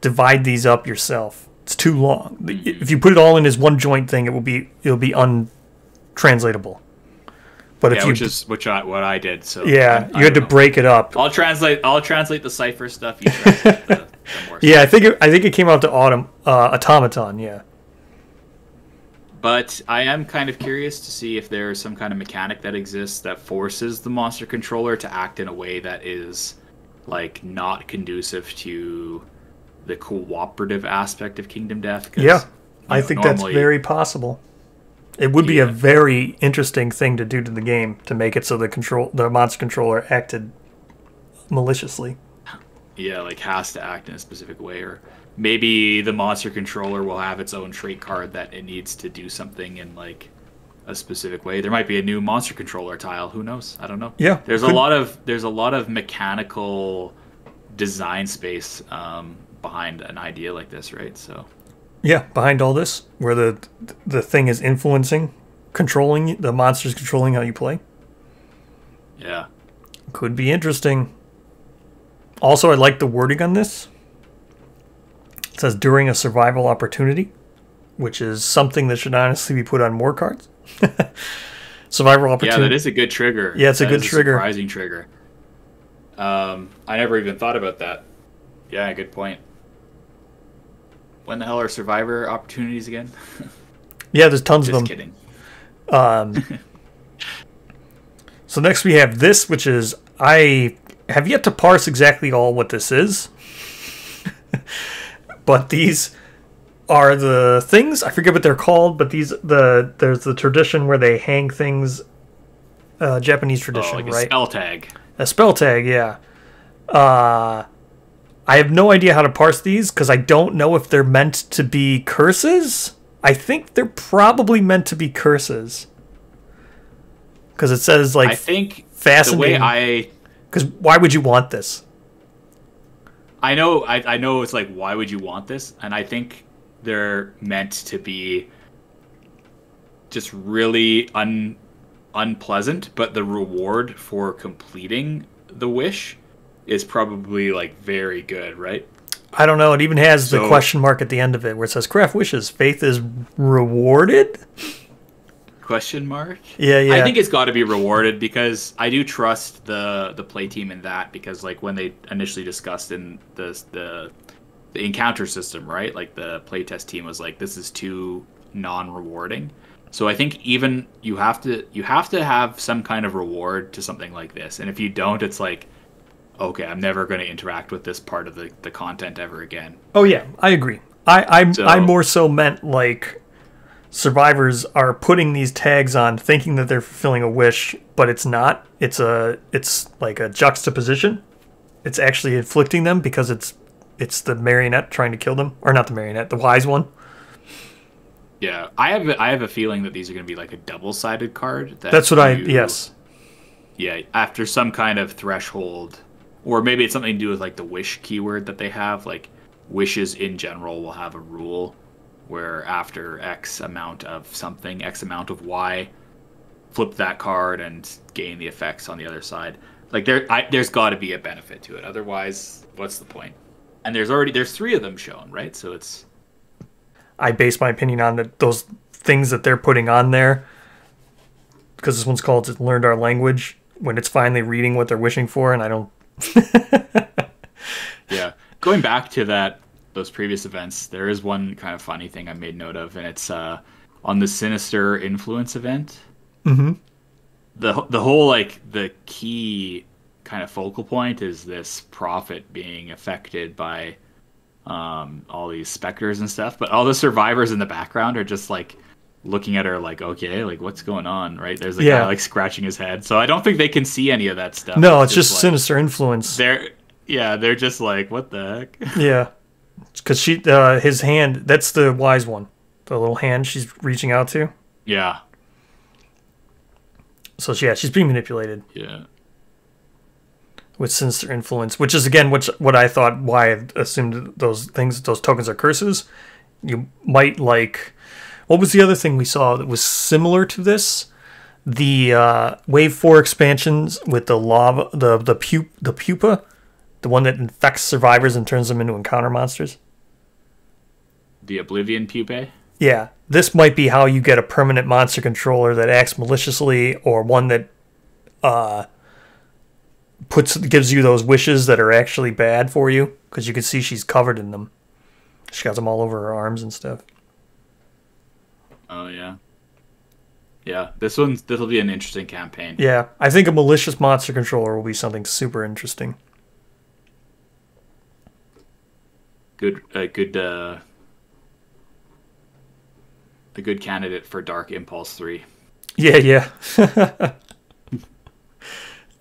divide these up yourself. It's too long. Mm-hmm. If you put it all in as one joint thing, it will be it'll be untranslatable. But if you which is which I, what I did. So yeah, I- I you had to know. break it up. I'll translate. I'll translate the cipher stuff. You translate the, the Morse. Yeah, I think it, I think it came out to autumn uh, automaton. Yeah. But I am kind of curious to see if there's some kind of mechanic that exists that forces the monster controller to act in a way that is like not conducive to the cooperative aspect of Kingdom Death. Yeah, I know, think that's very possible. It would be a very interesting thing to do to the game to make it so the control the monster controller acted maliciously. yeah, like has to act in a specific way, or maybe the monster controller will have its own trait card that it needs to do something in like a specific way. There might be a new monster controller tile. Who knows? I don't know. Yeah, there's a lot of there's a lot of mechanical design space um, behind an idea like this, right? So Yeah, behind all this, where the the thing is influencing, controlling the monsters controlling how you play, yeah, could be interesting. Also, I like the wording on this. It says during a survival opportunity, which is something that should honestly be put on more cards. survival opportunity. yeah, that is a good trigger. Yeah, it's a good trigger. surprising trigger. Um, I never even thought about that. Yeah, good point. When the hell are survivor opportunities again? yeah, there's tons of Just them. kidding. Um, so next we have this, which is I have yet to parse exactly all what this is, but these are the things I forget what they're called. But these the there's the tradition where they hang things, uh, Japanese Oh, tradition, like a right? spell tag. A spell tag, yeah. Uh, I have no idea how to parse these because I don't know if they're meant to be curses. I think they're probably meant to be curses. Because it says like I think the fascinating. way I Because why would you want this? I know I, I know it's like why would you want this? And I think they're meant to be just really un unpleasant, but the reward for completing the wish is probably like very good, right? I don't know. It even has the question mark at the end of it where it says craft wishes. Faith is rewarded. Question mark. Yeah, yeah. I think it's got to be rewarded because I do trust the the play team in that because like when they initially discussed in the the the encounter system, right? Like the playtest team was like this is too non-rewarding. So I think even you have to you have to have some kind of reward to something like this. And if you don't, it's like okay, I'm never going to interact with this part of the, the content ever again. Oh yeah, I agree. I I, So- I more so meant like survivors are putting these tags on thinking that they're fulfilling a wish, but it's not. It's a it's like a juxtaposition. It's actually inflicting them because it's it's the marionette trying to kill them, or not the marionette, the wise one. Yeah, I have i have a feeling that these are going to be like a double sided card. That That's what I yes. Yeah, after some kind of threshold, or maybe it's something to do with like the wish keyword that they have. Like wishes in general will have a rule where after X amount of something, X amount of Y, flip that card and gain the effects on the other side. Like there, I, there's got to be a benefit to it. Otherwise, what's the point? And there's already there's three of them shown, right? So it's I base my opinion on that those things that they're putting on there because this one's called "It learned our language when it's finally reading what they're wishing for and I don't Yeah. Going back to that those previous events, there is one kind of funny thing I made note of, and it's uh, on the Sinister Influence event. mm-hmm. The the whole like the key kind of focal point is this prophet being affected by um, all these specters and stuff, but all the survivors in the background are just like looking at her like, okay, like what's going on, right? There's a Yeah. guy like scratching his head, so I don't think they can see any of that stuff. No, it's just like, sinister influence. They're yeah, they're just like, what the heck? Yeah, because she, uh, his hand. That's the wise one. The little hand she's reaching out to. yeah, So yeah, she's being manipulated yeah. with sinister influence, which is again which what I thought. Why I assumed those things, those tokens are curses. You might like. What was the other thing we saw that was similar to this? The uh, Wave Four expansions with the lava, the the pu- the pupa, the one that infects survivors and turns them into encounter monsters. The Oblivion pupae. Yeah, this might be how you get a permanent monster controller that acts maliciously, or one that uh, puts gives you those wishes that are actually bad for you, because you can see she's covered in them. She got them all over her arms and stuff. Oh yeah. Yeah, this one's this will be an interesting campaign. Yeah, I think a malicious monster controller will be something super interesting. Good, a good, uh, a good candidate for Dark Impulse Three. Yeah, yeah.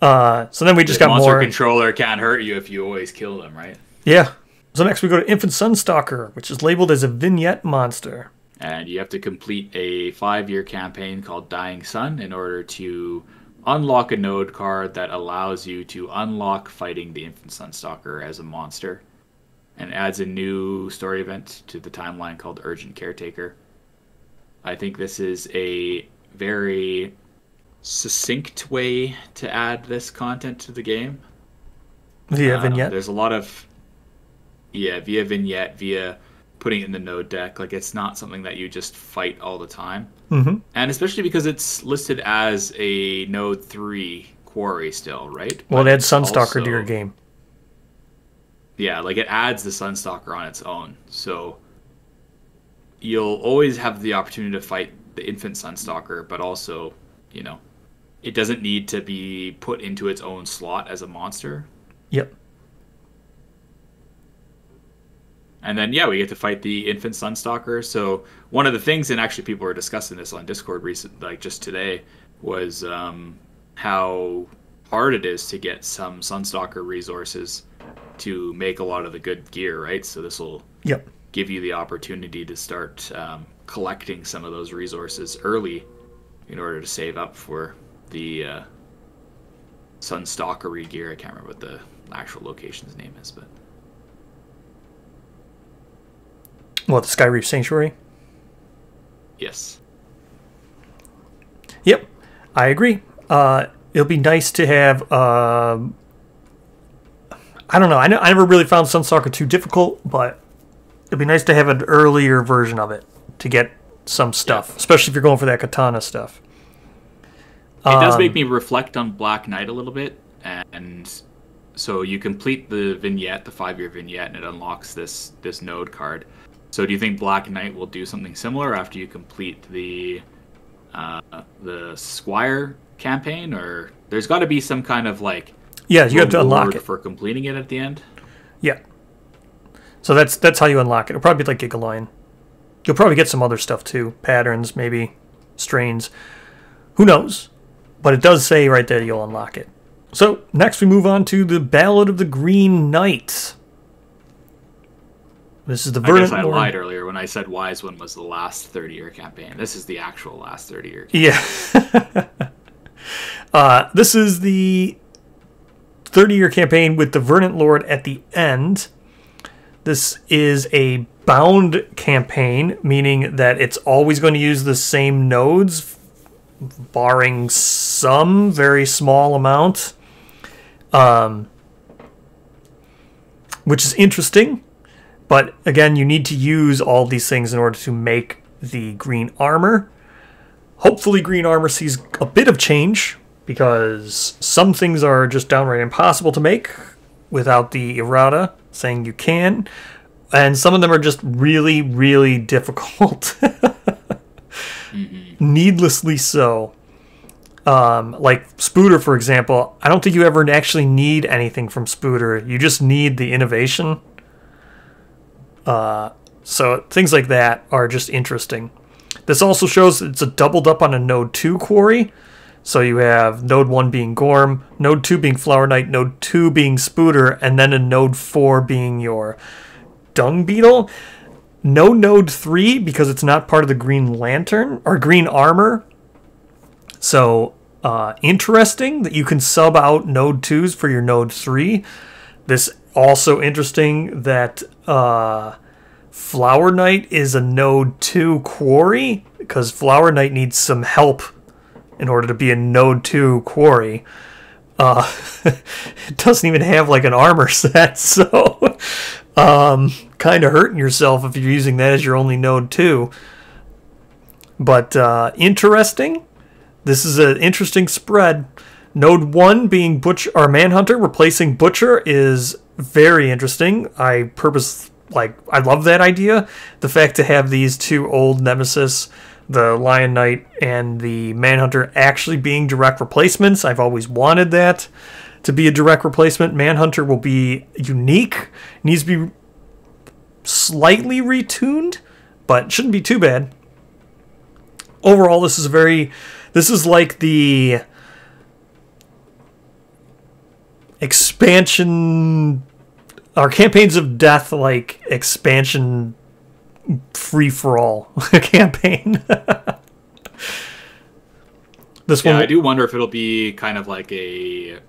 uh, so then we just The got monster more. controller can't hurt you if you always kill them, right? yeah. So next we go to Infant Sunstalker, which is labeled as a vignette monster. And you have to complete a five-year campaign called Dying Sun in order to unlock a node card that allows you to unlock fighting the Infant Sunstalker as a monster, and adds a new story event to the timeline called Urgent Caretaker. I think this is a very succinct way to add this content to the game. Via vignette. There's a lot of yeah, via vignette, via putting it in the node deck. Like it's not something that you just fight all the time, hmm and especially because it's listed as a node three quarry still, right? Well, But it adds Sunstalker to your game. Yeah, like it adds the Sunstalker on its own, so you'll always have the opportunity to fight the infant Sunstalker, but also, you know, it doesn't need to be put into its own slot as a monster. Yep. And then yeah, we get to fight the infant Sunstalker. So one of the things, and actually people were discussing this on Discord recent, like just today, was um, how hard it is to get some Sunstalker resources to make a lot of the good gear, right? So this will Yep. Give you the opportunity to start um, collecting some of those resources early in order to save up for the uh, Sunstalkery gear. I can't remember what the actual location's name is, but Well, the Sky Reef Sanctuary? yes. Yep, I agree. Uh, it'll be nice to have. Um, I don't know. I, ne- I never really found Sunstalker too difficult, but it'd be nice to have an earlier version of it to get some stuff, especially if you're going for that katana stuff. It does Um, make me reflect on Black Knight a little bit, and so you complete the vignette, the five-year vignette, and it unlocks this this node card. So do you think Black Knight will do something similar after you complete the uh, the Squire campaign, or there's got to be some kind of like Yeah, you have to unlock it. for completing it at the end. Yeah. So that's that's how you unlock it. It'll probably be like Gigalion. You'll probably get some other stuff too. Patterns, maybe. Strains. Who knows? But it does say right there you'll unlock it. So next we move on to the Ballad of the Green Knight. This is the I guess Verdant I Lord- lied earlier when I said Wise One was the last 30 year campaign. This is the actual last 30 year. Yeah. uh, this is the 30 year campaign with the Verdant Lord at the end. This is a bound campaign, meaning that it's always going to use the same nodes, barring some very small amount. Um, which is interesting. But again, you need to use all these things in order to make the green armor. Hopefully, green armor sees a bit of change because some things are just downright impossible to make without the errata saying you can, and some of them are just really, really difficult. Needlessly so. Um, like Spooter, for example, I don't think you ever actually need anything from Spooter. You just need the innovation. Uh, so things like that are just interesting. This also shows it's a doubled up on a node 2 quarry. So you have node 1 being Gorm, node 2 being Flower Knight, node 2 being Spooter, and then a node 4 being your Dung Beetle. No node 3 because it's not part of the Green Lantern or Green Armor. So uh, interesting that you can sub out node 2s for your node 3. This also interesting that uh, Flower Knight is a node 2 quarry because Flower Knight needs some help in order to be a node 2 quarry. Uh, it doesn't even have like an armor set, so um, kind of hurting yourself if you're using that as your only node 2. But uh, interesting. This is an interesting spread. Node 1 being Butch or Manhunter replacing Butcher is very interesting. I purpose like I love that idea. The fact to have these two old nemesis, the Lion Knight and the Manhunter actually being direct replacements. I've always wanted that to be a direct replacement. Manhunter will be unique. Needs to be slightly retuned, but shouldn't be too bad. Overall, this is a very this is like the expansion our campaigns of death like expansion free for all campaign. this Yeah, one I do wonder if it'll be kind of like a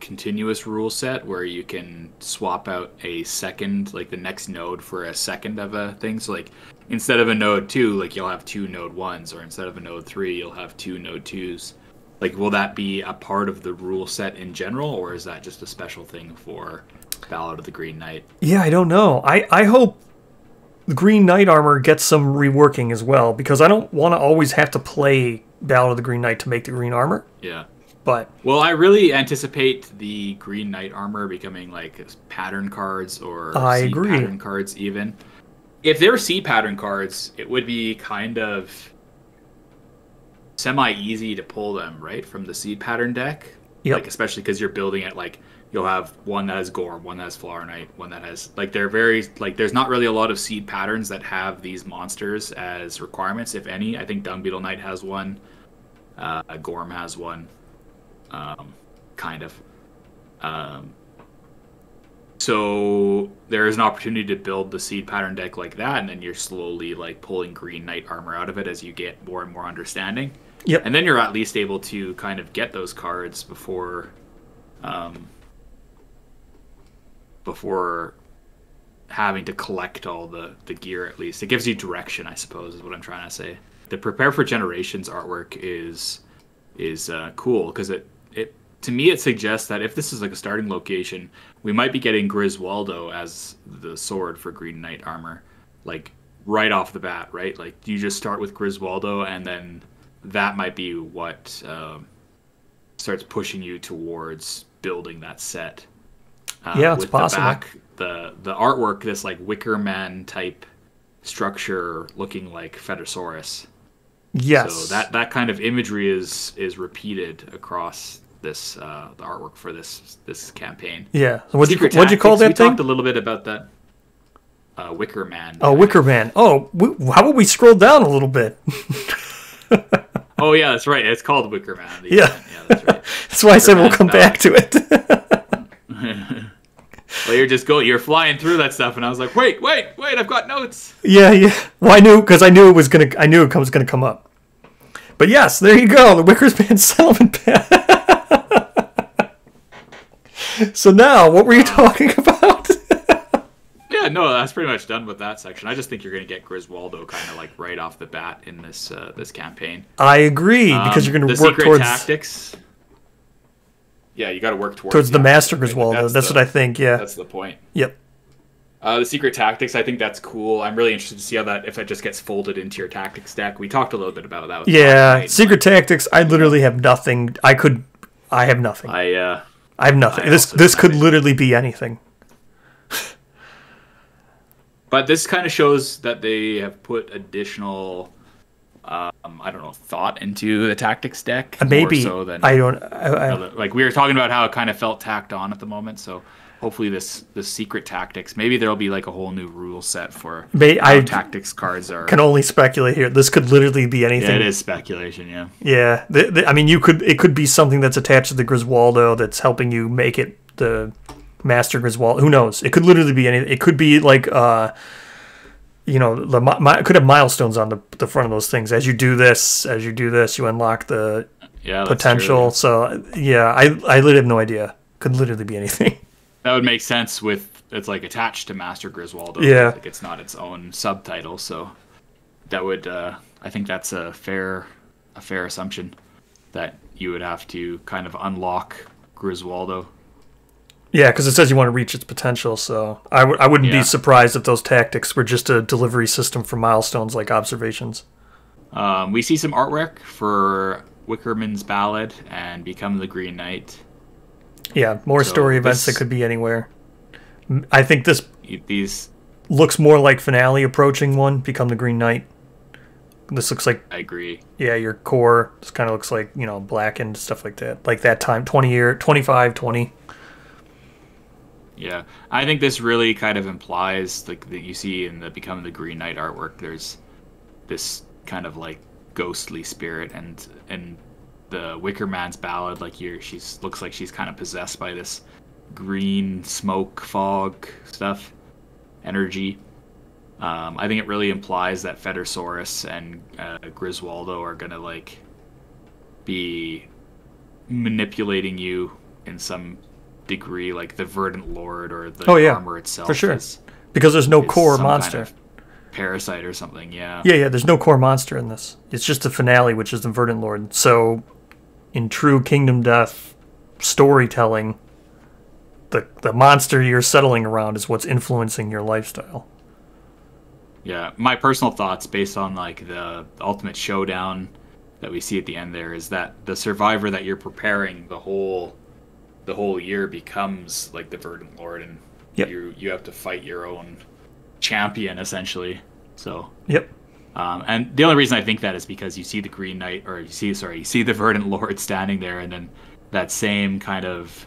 continuous rule set where you can swap out a second, like the next node for a second of a thing. So like instead of a node two, like you'll have two node ones, or instead of a node three, you'll have two node twos. Like, will that be a part of the rule set in general, or is that just a special thing for Ballad of the Green Knight? Yeah, I don't know. I, I hope the Green Knight armor gets some reworking as well because I don't want to always have to play Battle of the Green Knight to make the green armor. Yeah. But Well, I really anticipate the Green Knight armor becoming like pattern cards or I seed agree. pattern cards even. If they were seed pattern cards, it would be kind of semi easy to pull them, right, from the seed pattern deck. Yep. Like especially because you're building it like you'll have one that has Gorm, one that has Flower Knight, one that has like they're very like there's not really a lot of seed patterns that have these monsters as requirements, if any. I think Dung Beetle Knight has one. Uh, Gorm has one um, kind of. Um, so there is an opportunity to build the seed pattern deck like that, and then you're slowly like pulling green knight armor out of it as you get more and more understanding. Yep. And then you're at least able to kind of get those cards before, um, before having to collect all the the gear. At least it gives you direction, I suppose, is what I'm trying to say. The prepare for generations artwork is is uh, cool because it it to me it suggests that if this is like a starting location, we might be getting Griswaldo as the sword for Green Knight armor, like right off the bat, right? Like you just start with Griswaldo, and then that might be what um, starts pushing you towards building that set. Uh, Yeah, it's with possible. The, back, the the artwork, this like Wicker Man type structure, looking like Fetorsaurus. yes. So that that kind of imagery is is repeated across this uh, the artwork for this this campaign. Yeah. So what'd you what'd you call that we thing? talked a little bit about that. Uh, Wicker Man. Oh, Wicker Man. Oh, w- how about we scroll down a little bit? Oh yeah, that's right. It's called Wicker Man. Yeah. event. yeah, that's right. That's why I said we'll come back to it. Well, you're just going, you're flying through that stuff, and I was like, wait, wait, wait, I've got notes. yeah, yeah. Well, I knew because I knew it was gonna. I knew it was gonna come up. But yes, there you go. The Wicker Man settlement plan. so now, what were you talking about? Yeah, no, that's pretty much done with that section. I just think you're going to get Griswaldo kind of like right off the bat in this uh, this campaign. I agree because Um, you're going the to work towards tactics. Yeah, you got to work towards towards the Master right. Griswaldo. That's, the- what I think. Yeah. That's the point. Yep. Uh, the secret tactics, I think that's cool. I'm really interested to see how that if it just gets folded into your tactics deck. We talked a little bit about that. With Yeah. Secret tactics. I literally have nothing. I could. I have nothing. I uh, I have nothing. I this this could literally be anything. But this kind of shows that they have put additional, um, I don't know, thought into the tactics deck. more Maybe so than I don't. I, I, like we were talking about how it kind of felt tacked on at the moment. So hopefully this this secret tactics, maybe there'll be like a whole new rule set for May- how I tactics cards are. can only speculate here. This could literally be anything. yeah, it is speculation. Yeah. Yeah, the, the, I mean, you could it could be something that's attached to the Griswaldo that's helping you make it the Master Griswold. Who knows? It could literally be anything. It could be like uh, you know, the mi- could have milestones on the the front of those things. As you do this, as you do this, you unlock the Yeah. potential. true. So yeah, I I literally have no idea. Could literally be anything. That would make sense with it's like attached to Master Griswaldo. Yeah. Like it's not its own subtitle, so that would uh, I think that's a fair a fair assumption that you would have to kind of unlock Griswaldo. Yeah, because it says you want to reach its potential. So I w- I wouldn't Yeah. be surprised if those tactics were just a delivery system for milestones like observations. Um, we see some artwork for Wickerman's Ballad and Become the Green Knight. Yeah, more So story events that could be anywhere. I think this These looks more like finale approaching one. Become the Green Knight. This looks like I agree. yeah, your core. This kind of looks like you know blackened stuff like that. Like that time, twenty year, 25, 20. Yeah, I think this really kind of implies like that you see in the Become the Green Knight artwork. There's this kind of like ghostly spirit, and and the Wicker Man's ballad, like you're she's looks like she's kind of possessed by this green smoke fog stuff, energy. Um, I think it really implies that Fetorsaurus and uh, Griswaldo are gonna like be manipulating you in some degree, like the Verdant Lord or the Oh, yeah, armor itself. for sure. is- Because there's no core some kind monster. of parasite or something. Yeah. Yeah, yeah. There's no core monster in this. It's just the finale, which is the Verdant Lord. So, in true Kingdom Death storytelling, the the monster you're settling around is what's influencing your lifestyle. Yeah, my personal thoughts based on like the ultimate showdown that we see at the end there is that the survivor that you're preparing the whole the whole year becomes like the Verdant Lord and Yep. you you have to fight your own champion essentially. So Yep. um, and the only reason I think that is because you see the Green Knight, or you see, sorry, you see the Verdant Lord standing there, and then that same kind of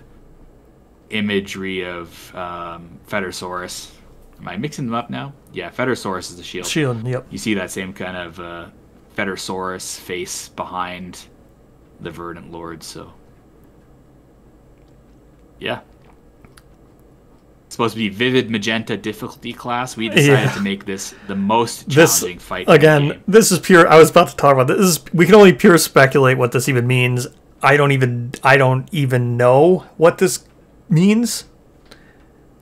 imagery of um, Fetorsaurus. Am I mixing them up now? Yeah, Fetorsaurus is the shield. Shield. Yep. You see that same kind of uh, Fetorsaurus face behind the Verdant Lord, so. Yeah. It's supposed to be vivid magenta difficulty class. We decided Yeah. to make this the most This challenging fight. again. This is pure. I was about to talk about this. this. Is we can only pure speculate what this even means. I don't even. I don't even know what this means.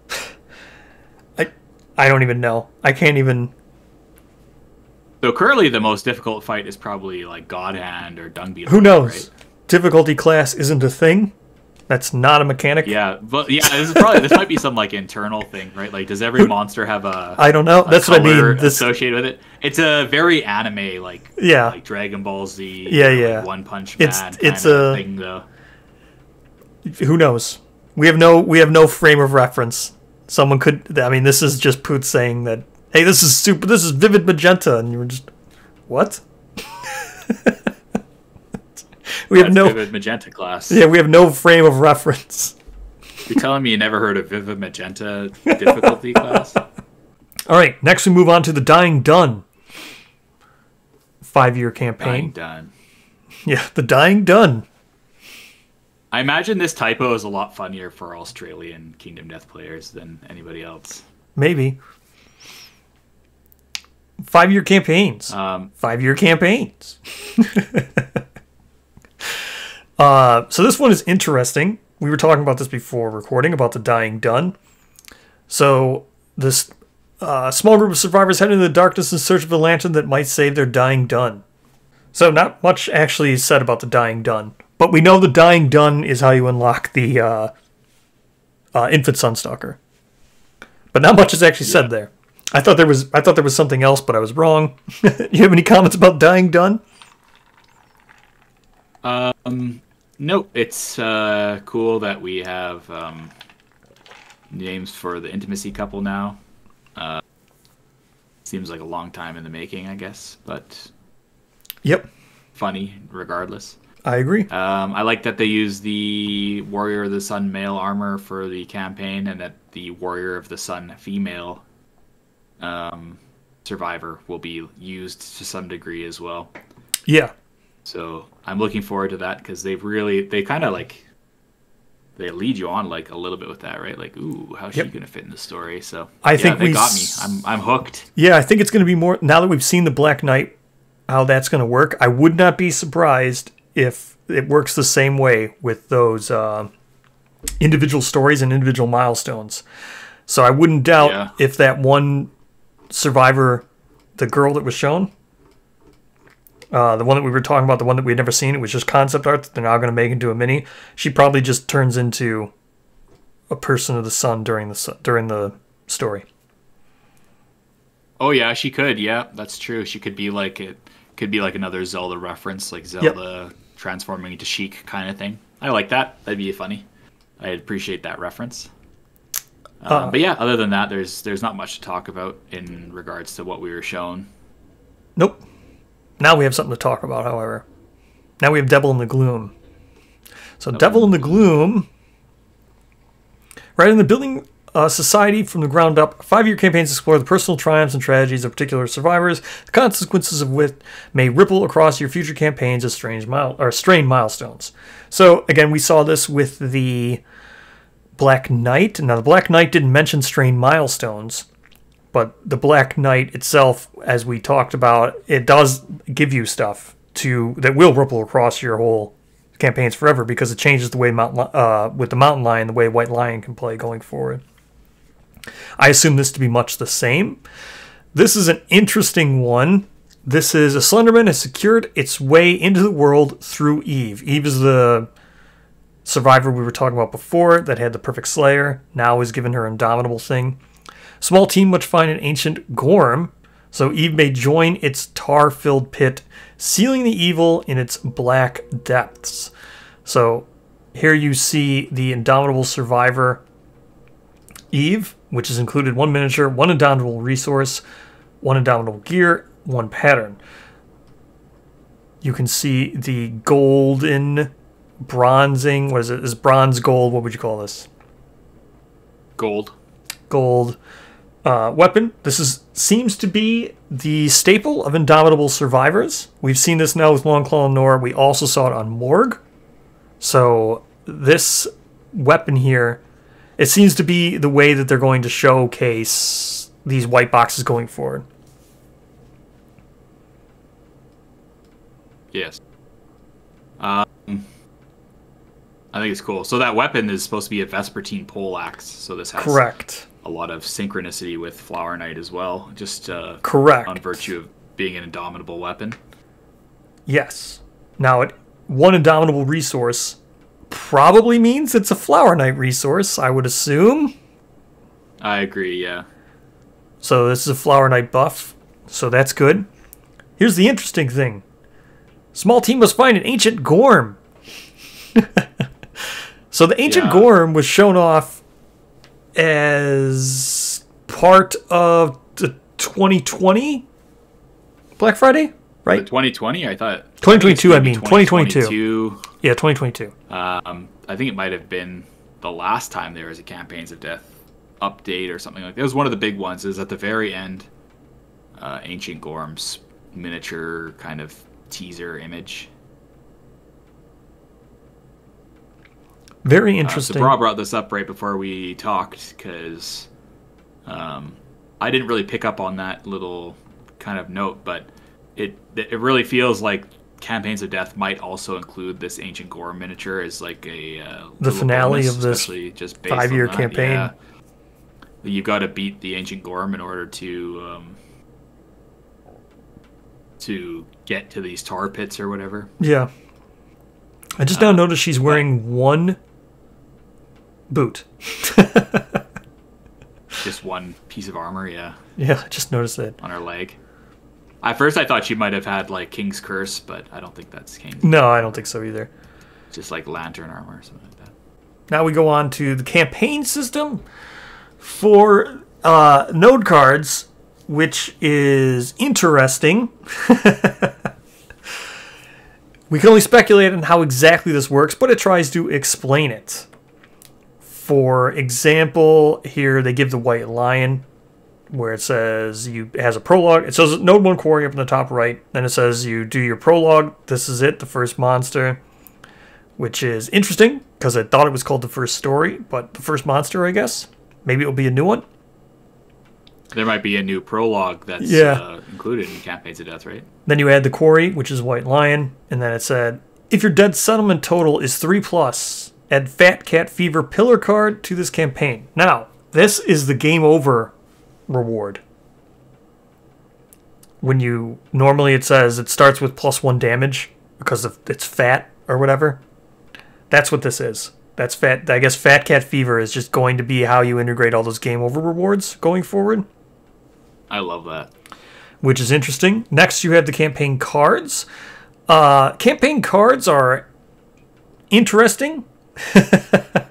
I. I don't even know. I can't even. So currently, the most difficult fight is probably like God Hand or Dung Beetle. Who knows? Right? Difficulty class isn't a thing. That's not a mechanic. Yeah, but yeah, this is probably this might be some like internal thing, right? Like, does every monster have a I don't know. That's what I mean. This. associated with it? It's a very anime like Yeah. like Dragon Ball Z. Yeah, like, yeah. One Punch Man. It's- it's a- thing though. Who knows? We have no. We have no frame of reference. Someone could. I mean, this is just Poots saying that. Hey, this is super. This is vivid magenta, and you're just, what? we have no Vivid Magenta class. yeah we have no frame of reference. You're telling me you never heard of Vivid Magenta difficulty class? All right, next we move on to the Dying Done. Five year campaign. I'm done. Yeah, the Dying Done. I imagine this typo is a lot funnier for Australian Kingdom Death players than anybody else. Maybe. Five year campaigns. Um, Five year campaigns. uh, so this one is interesting. We were talking about this before recording about the Dying Done. So this uh, small group of survivors head into the darkness in search of a lantern that might save their dying done. So not much actually is said about the Dying Done, but we know the Dying Done is how you unlock the uh, uh, Infant Sunstalker. But not much is actually said there. I thought there was I thought there was something else, but I was wrong. you have any comments about Dying Done? um, no, it's uh, cool that we have um, names for the intimacy couple now. Uh, seems like a long time in the making, I guess, but Yep, funny regardless. I agree. Um, I like that they use the Warrior of the Sun male armor for the campaign, and that the Warrior of the Sun female um, survivor will be used to some degree as well. Yeah, So I'm looking forward to that because they've really they kind of like they lead you on like a little bit with that, right? Like, ooh, how's Yep. she gonna fit in the story? So I yeah, think they we got me. I'm I'm hooked. yeah. I think it's going to be more now that we've seen the Black Knight, how that's going to work. I would not be surprised if it works the same way with those uh, individual stories and individual milestones. So I wouldn't doubt Yeah. if that one survivor, the girl that was shown, uh, the one that we were talking about, the one that we'd never seen, it was just concept art that they're now going to make into a mini. She probably just turns into a person of the sun during the during the story. Oh yeah, she could. Yeah, that's true. She could be like it. Could be like another Zelda reference, like Zelda transforming into Sheik kind of thing. I like that. That'd be funny. I'd appreciate that reference. Um, Uh, but yeah, other than that, there's there's not much to talk about in regards to what we were shown. Nope. Now we have something to talk about, however. Now we have Devil in the Gloom. So, Devil in the Gloom, right in the building uh, society from the ground up, five year campaigns explore the personal triumphs and tragedies of particular survivors, the consequences of which may ripple across your future campaigns as strange mile- or strained milestones. So, again, we saw this with the Black Knight. Now, the Black Knight didn't mention strained milestones, but the Black Knight itself, as we talked about, it does give you stuff to that will ripple across your whole campaigns forever because it changes the way uh, with the Mountain Lion, the way White Lion can play going forward. I assume this to be much the same. This is an interesting one. This is a Slenderman has secured its way into the world through Eve. Eve is the survivor we were talking about before that had the perfect slayer. Now is given her indomitable thing. Small team must find an ancient Gorm, so Eve may join its tar filled pit, sealing the evil in its black depths. So here you see the indomitable survivor Eve, which has included one miniature, one indomitable resource, one indomitable gear, one pattern. You can see the golden bronzing. What is it? Is bronze gold? What would you call this? Gold. gold uh, weapon. This is seems to be the staple of Indomitable Survivors. We've seen this now with Longclaw and Nor. We also saw it on Morg. So this weapon here, it seems to be the way that they're going to showcase these white boxes going forward. Yes. Um, I think it's cool. So that weapon is supposed to be a Vespertine pole axe. So this has Correct. A lot of synchronicity with Flower Knight as well, just uh, Correct. on virtue of being an indomitable weapon. Yes. Now, it, one Indomitable resource probably means it's a Flower Knight resource, I would assume. I agree. Yeah. So this is a Flower Knight buff, so that's good. Here's the interesting thing. Small team must find an ancient Gorm. so the ancient Yeah. Gorm was shown off as part of the 2020 Black Friday, The right? 2020. I thought 2022, I mean, 2022. 2022. Yeah, 2022. Um, I think it might have been the last time there was a Campaigns of Death update or something like that. It was one of the big ones. Is at the very end, uh, Ancient Gorm's miniature kind of teaser image. Very Uh, so interesting. Bra brought this up right before we talked because um, I didn't really pick up on that little kind of note, but it it really feels like Campaigns of Death might also include this Ancient Gorm miniature as like a uh, The finale bonus, of this just five-year campaign. yeah. You've got to beat the Ancient Gorm in order to um, to get to these tar pits or whatever. yeah. I just Uh, now noticed she's wearing one boot. Just one piece of armor, yeah. Yeah, I just noticed that. on her leg. At first, I thought she might have had like King's Curse, but I don't think that's King. No, I don't think so either. Just like Lantern armor or something like that. Now we go on to the campaign system for uh, node cards, which is interesting. we can only speculate on how exactly this works, but it tries to explain it. For example, here they give the White Lion, where it says you it has a prologue. It says Node One Quarry up in the top right. Then it says you do your prologue. This is it, the first monster which is interesting because I thought it was called the first story, but the first monster, I guess. Maybe it'll be a new one. There might be a new prologue that's Yeah. uh, included in Campaigns of Death, right? Then you add the quarry, which is White Lion, and then it said, if your dead settlement total is three plus, add Fat Cat Fever Pillar card to this campaign. Now, this is the game over reward. When you normally it says it starts with plus one damage because of it's fat or whatever. That's what this is. That's fat. I guess Fat Cat Fever is just going to be how you integrate all those game over rewards going forward I love that. which is interesting. Next, you have the campaign cards. Uh, campaign cards are interesting.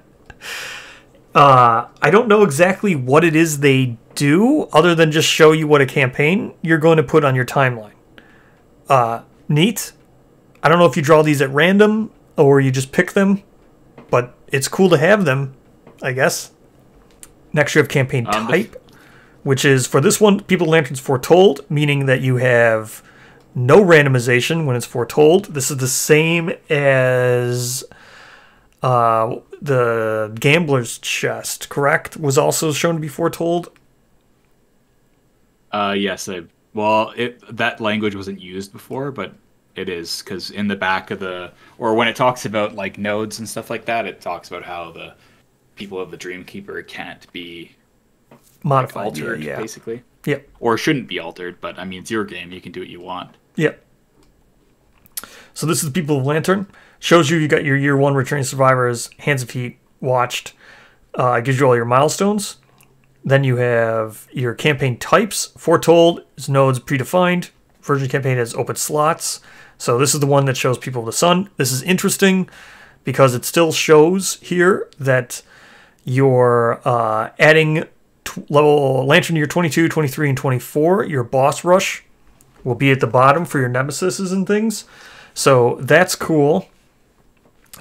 uh, I don't know exactly what it is they do, other than just show you what a campaign you're going to put on your timeline. Uh, neat. I don't know if you draw these at random or you just pick them, but it's cool to have them, I guess. Next, you have campaign Um, type which is for this one, People Lanterns Foretold, meaning that you have no randomization when it's foretold. This is the same as uh, the Gambler's Chest, correct? Was also shown to be foretold. Uh, yes, I, well, it, that language wasn't used before, but it is because in the back of the or when it talks about like nodes and stuff like that, it talks about how the people of the Dreamkeeper can't be Modified. altered, yeah. basically, Yep. or shouldn't be altered. But I mean, it's your game; you can do what you want. Yep. So this is the People of Lantern. Shows you you got your year one returning survivors, Hands of Heat, watched. Uh, gives you all your milestones. Then you have your campaign types. Foretold is nodes predefined. Version campaign has open slots. So this is the one that shows People of the Sun. This is interesting because it still shows here that you're uh, adding level Lantern year 22, 23, and 24. Your boss rush will be at the bottom for your nemesis and things. So that's cool.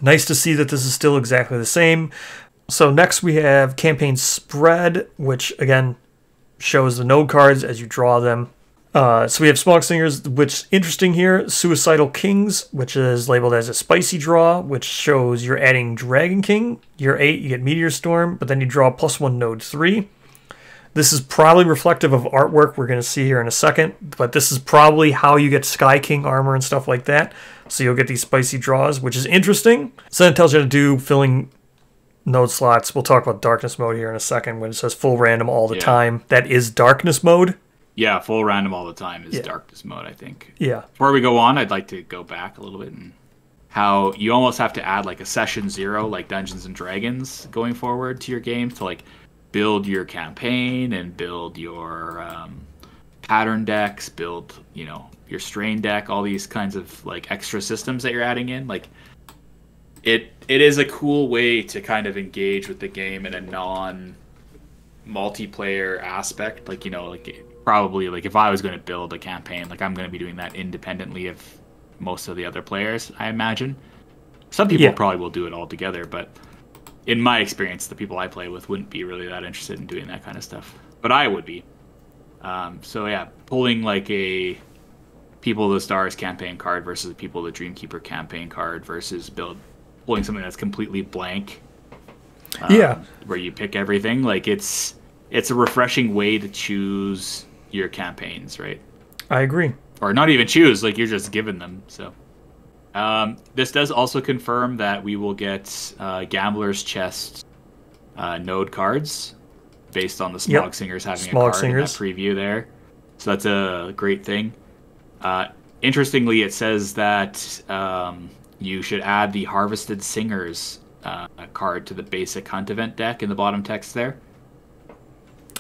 Nice to see that this is still exactly the same. So next we have campaign spread, which again shows the node cards as you draw them. Uh, so we have Smog Singers, which interesting here. Suicidal Kings, which is labeled as a spicy draw, which shows you're adding Dragon King. Year eight, you get Meteor Storm, but then you draw plus one node three. This is probably reflective of artwork we're going to see here in a second, but this is probably how you get Sky King armor and stuff like that. So you'll get these spicy draws, which is interesting. So then it tells you to do filling node slots. We'll talk about darkness mode here in a second when it says full random all the Yeah. time. That is darkness mode. Yeah, full random all the time is Yeah. darkness mode. I think. Yeah. Before we go on, I'd like to go back a little bit and how you almost have to add like a session zero, like Dungeons and Dragons, going forward to your game to like build your campaign and build your um, pattern decks, build you know your strain deck, all these kinds of like extra systems that you're adding in. Like it, it is a cool way to kind of engage with the game in a non multiplayer aspect. Like you know, like probably like if I was going to build a campaign, like I'm going to be doing that independently of most of the other players, I imagine. Some people Yeah. probably will do it all together, but in my experience, the people I play with wouldn't be really that interested in doing that kind of stuff. But I would be. Um, so yeah, pulling like a People of the Stars campaign card versus People of the Dreamkeeper campaign card versus build pulling something that's completely blank um, Yeah. where you pick everything like it's it's a refreshing way to choose your campaigns right I agree. or not even choose like you're just given them so um, this does also confirm that we will get uh, gambler's chest uh, node cards based on the smog Yep. singers having Smog a card Singers. in that preview there so that's a great thing uh, interestingly it says that um, you should add the harvested singers uh, card to the basic hunt event deck in the bottom text there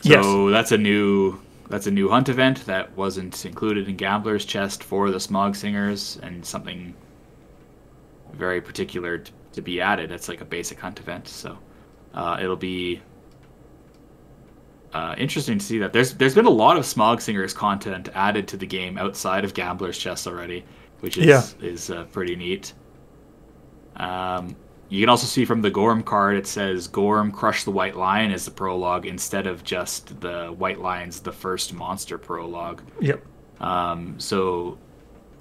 Yes. so that's a new that's a new hunt event that wasn't included in Gambler's Chest for the Smog Singers and something very particular t- to be added. It's like a basic hunt event, so uh, it'll be uh, interesting to see that. There's there's been a lot of Smog Singers content added to the game outside of Gambler's Chest already, which is Yeah. is uh, pretty neat. Um, you can also see from the Gorm card, it says Gorm Crush the White Lion is the prologue instead of just the White Lion's the first monster prologue. Yep. Um, so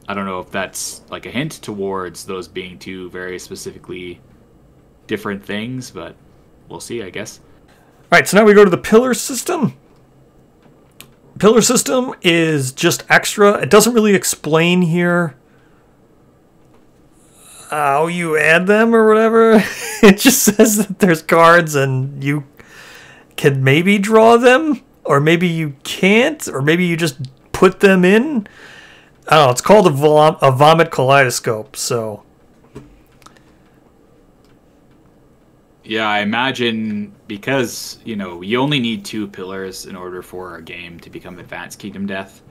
I don't know if that's like a hint towards those being two very specifically different things, but we'll see, I guess. All right, so now we go to the pillar system. Pillar system is just extra. It doesn't really explain here how you add them or whatever. it just says that there's cards and you can maybe draw them, or maybe you can't, or maybe you just put them in. I don't know. It's called a, vom- a vomit kaleidoscope. So Yeah, I imagine because, you know, you only need two pillars in order for a game to become Advanced Kingdom Death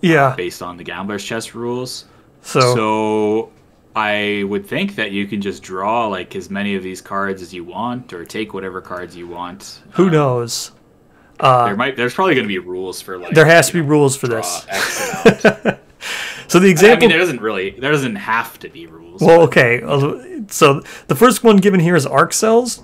yeah. based on the Gambler's Chest rules. So, So I would think that you can just draw like as many of these cards as you want or take whatever cards you want. who Um, knows? There might there's probably going to be rules for like There has to be know, rules for this. So the example I mean, there doesn't really there doesn't have to be rules. Well, okay. uh, So the first one given here is Arc Cells.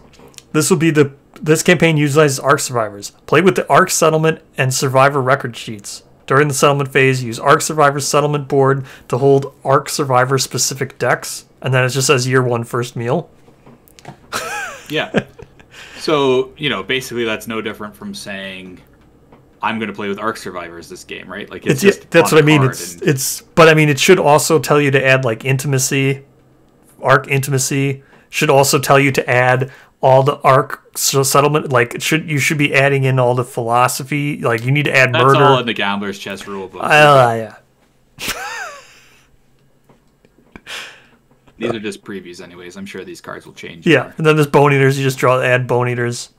This will be the this campaign utilizes Arc Survivors. Play with the Arc Settlement and Survivor record sheets. During the settlement phase, use Arc Survivor settlement board to hold Arc Survivor specific decks, and then it just says year one first meal. Yeah. So, you know, basically that's no different from saying I'm going to play with Arc Survivors this game, right? Like It's, it's, just that's what I mean. It's and- it's but I mean it should also tell you to add like intimacy, arc intimacy. Should also tell you to add all the arc settlement. Like it should you should be adding in all the philosophy. Like you need to add that's murder. all in the Gambler's Chest rulebook. Ah, yeah. These are just previews, anyways. I'm sure these cards will change. Yeah, more. and then there's bone eaters. You just draw add bone eaters.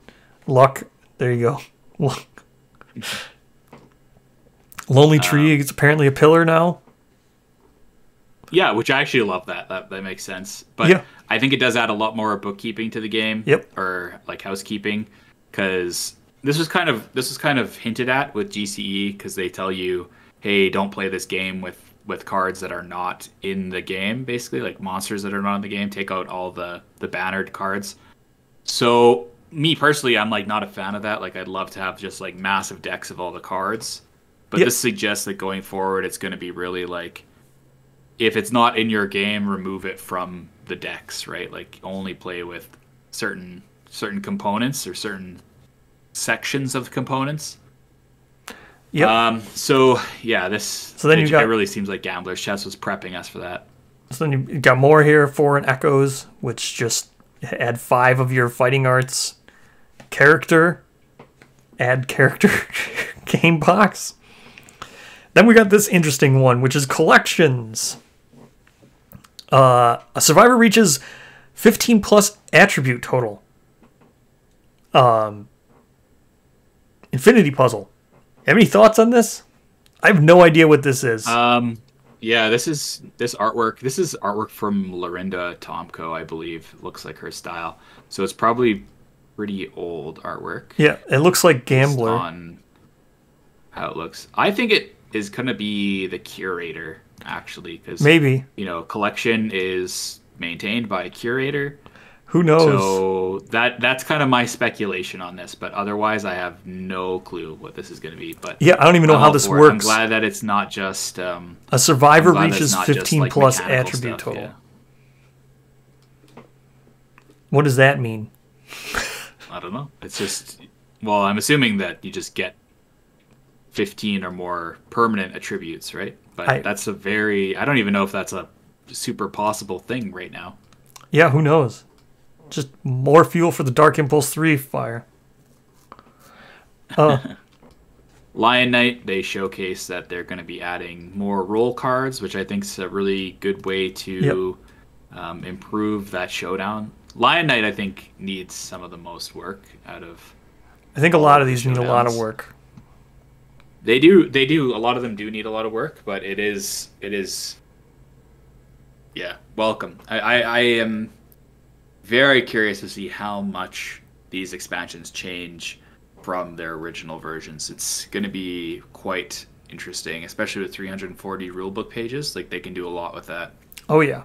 Luck. There you go. Lonely Um, tree is apparently a pillar now. Yeah, which I actually love that. That that makes sense. But Yeah. I think it does add a lot more bookkeeping to the game. Yep. Or like housekeeping, because this was kind of this was kind of hinted at with GCE because they tell you, hey, don't play this game with with cards that are not in the game. Basically, like monsters that are not in the game. Take out all the the bannered cards. So me personally, I'm like not a fan of that. Like I'd love to have just like massive decks of all the cards. But Yep. this suggests that going forward, it's going to be really like if it's not in your game, remove it from the decks, right? Like only play with certain certain components or certain sections of components. Yep. Um. So yeah, this. So then it, got- it really seems like Gambler's Chest was prepping us for that. So then you got more here, foreign echoes, which just add five of your fighting arts. Character, add character game box. Then we got this interesting one, which is collections. Uh, a survivor reaches 15 plus attribute total. Um, Infinity puzzle. Have any thoughts on this? I have no idea what this is. Um. Yeah, this is this artwork. This is artwork from Lorinda Tomko, I believe. Looks like her style. So it's probably pretty old artwork. yeah, it looks like Gambler. on how it looks. I think it is gonna be the curator actually, because Maybe. you know collection is maintained by a curator. Who knows? So that that's kind of my speculation on this, but otherwise I have no clue what this is going to be. But yeah, I don't even know I'm how this it. I'm works. glad that it's not just um, A survivor I'm glad that reaches it's not just, 15 like, plus attribute stuff, total. yeah. What does that mean? I don't know. It's just well, I'm assuming that you just get 15 or more permanent attributes, right? But I- that's a very I don't even know if that's a super possible thing right now. Yeah, who knows? Just more fuel for the Dark Impulse 3 fire. Uh, Lion Knight, they showcase that they're going to be adding more roll cards, which I think is a really good way to um, improve that showdown. Lion Knight, I think, needs some of the most work out of. I think a lot of these need a lot of work. They do, they do. A lot of them do need a lot of work, but it is, it is. Yeah, welcome. I, I, I am very curious to see how much these expansions change from their original versions. It's going to be quite interesting, especially with 340 rulebook pages. Like they can do a lot with that. Oh, yeah.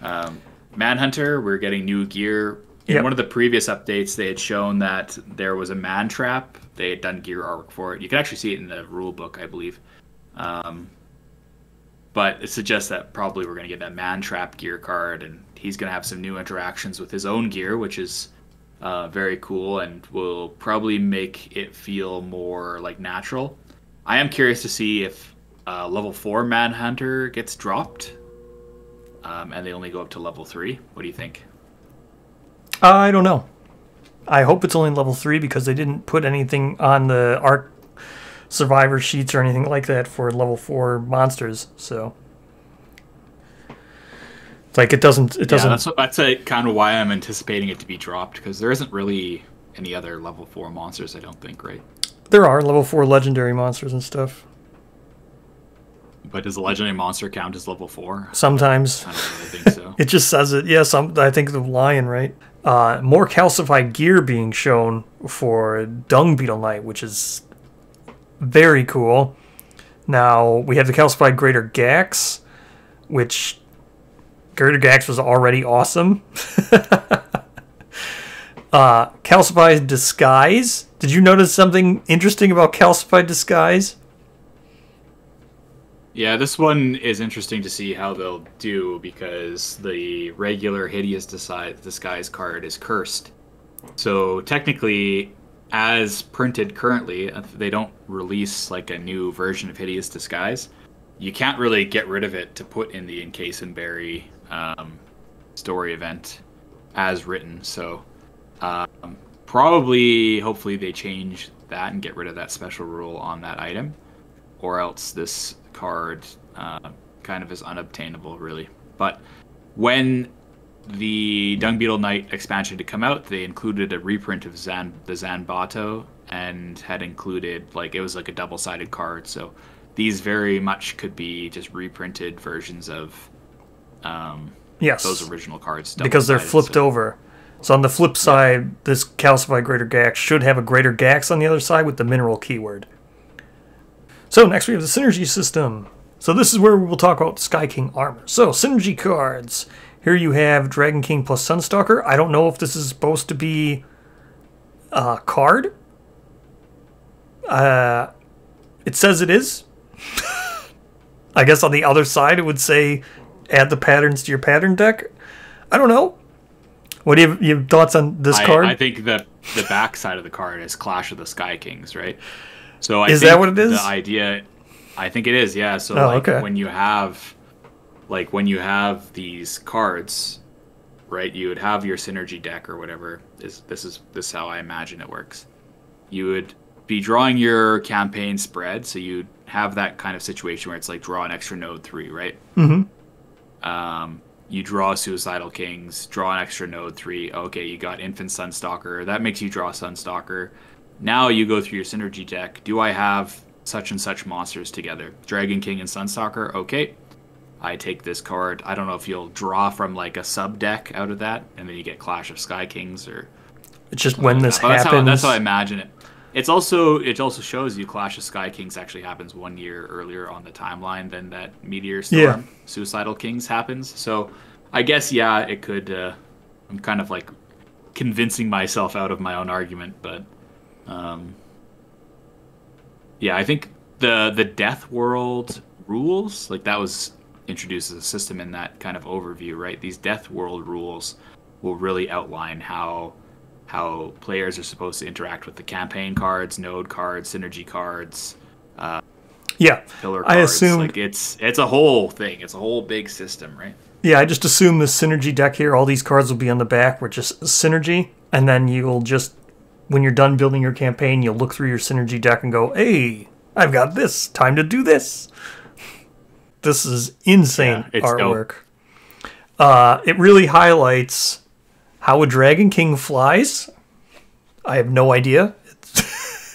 Um, Manhunter, we're getting new gear. In Yep. one of the previous updates, they had shown that there was a man trap. They had done gear artwork for it. You can actually see it in the rule book, I believe. Um, but it suggests that probably we're going to get that man trap gear card, and he's going to have some new interactions with his own gear, which is uh, very cool and will probably make it feel more like natural. I am curious to see if uh, level four Manhunter gets dropped, um, and they only go up to level three. What do you think? I don't know. I hope it's only level 3 because they didn't put anything on the Arc survivor sheets or anything like that for level 4 monsters, so. It's like it doesn't. It Yeah, doesn't. that's that's uh kind of why I'm anticipating it to be dropped because there isn't really any other level four monsters. I don't think, right? there are level 4 legendary monsters and stuff. But does the legendary monster count as level four? Sometimes. I don't really think so. It just says it. Yes, I'm, I think the lion, right? Uh, more calcified gear being shown for Dung Beetle Knight, which is very cool. Now we have the calcified Greater Gax, which Greater Gax was already awesome. uh, calcified Disguise. Did you notice something interesting about calcified Disguise? Yeah, this one is interesting to see how they'll do because the regular hideous disguise, card is cursed. So technically, as printed currently, if they don't release like a new version of hideous disguise, you can't really get rid of it to put in the encase and bury um, story event as written. So um, probably, hopefully, they change that and get rid of that special rule on that item or else this card uh, kind of is unobtainable, really. But when the Dung Beetle Knight expansion to come out, they included a reprint of Zan the Zanbato and had included like it was like a double-sided card. So these very much could be just reprinted versions of um, Yes. those original cards because they're flipped so- over. So on the flip side, this calcified greater gax should have a greater gax on the other side with the mineral keyword. So next we have the synergy system. So this is where we will talk about Sky King armor. So synergy cards. Here you have Dragon King plus Sunstalker. I don't know if this is supposed to be a card. Uh, it says it is. I guess on the other side it would say add the patterns to your pattern deck. I don't know. What do you have, you have thoughts on this I, card? I think the the back side of the card is Clash of the Sky Kings, right? So I Is that what it is? The idea, I think it is. Yeah. So Oh, like okay. when you have, like when you have these cards, right? You would have your synergy deck or whatever. Is this is this is how I imagine it works? You would be drawing your campaign spread, so you'd have that kind of situation where it's like draw an extra node three, right? mm-hmm. um, you draw Suicidal Kings, draw an extra node three. Okay, you got Infant Sunstalker. That makes you draw Sunstalker. Now you go through your synergy deck. Do I have such and such monsters together? Dragon King and Sunstalker. Okay, I take this card. I don't know if you'll draw from like a sub deck out of that, and then you get Clash of Sky Kings or. It's just when this But that's happens. how that's how I imagine it. It's also it also shows you Clash of Sky Kings actually happens one year earlier on the timeline than that Meteor Storm Yeah. Suicidal Kings happens. So I guess yeah, it could. Uh, I'm kind of like convincing myself out of my own argument, but um, yeah, I think the the Death World rules like that was introduced as a system in that kind of overview, right? These Death World rules will really outline how how players are supposed to interact with the campaign cards, node cards, synergy cards, Yeah. pillar I cards. assumed- like it's it's a whole thing. It's a whole big system, right? Yeah, I just assume the synergy deck here, all these cards will be on the back, which is synergy, and then you'll just, when you're done building your campaign, you'll look through your synergy deck and go, hey, I've got this. Time to do this. This is insane Yeah, artwork. Uh, it really highlights how a Dragon King flies. I have no idea.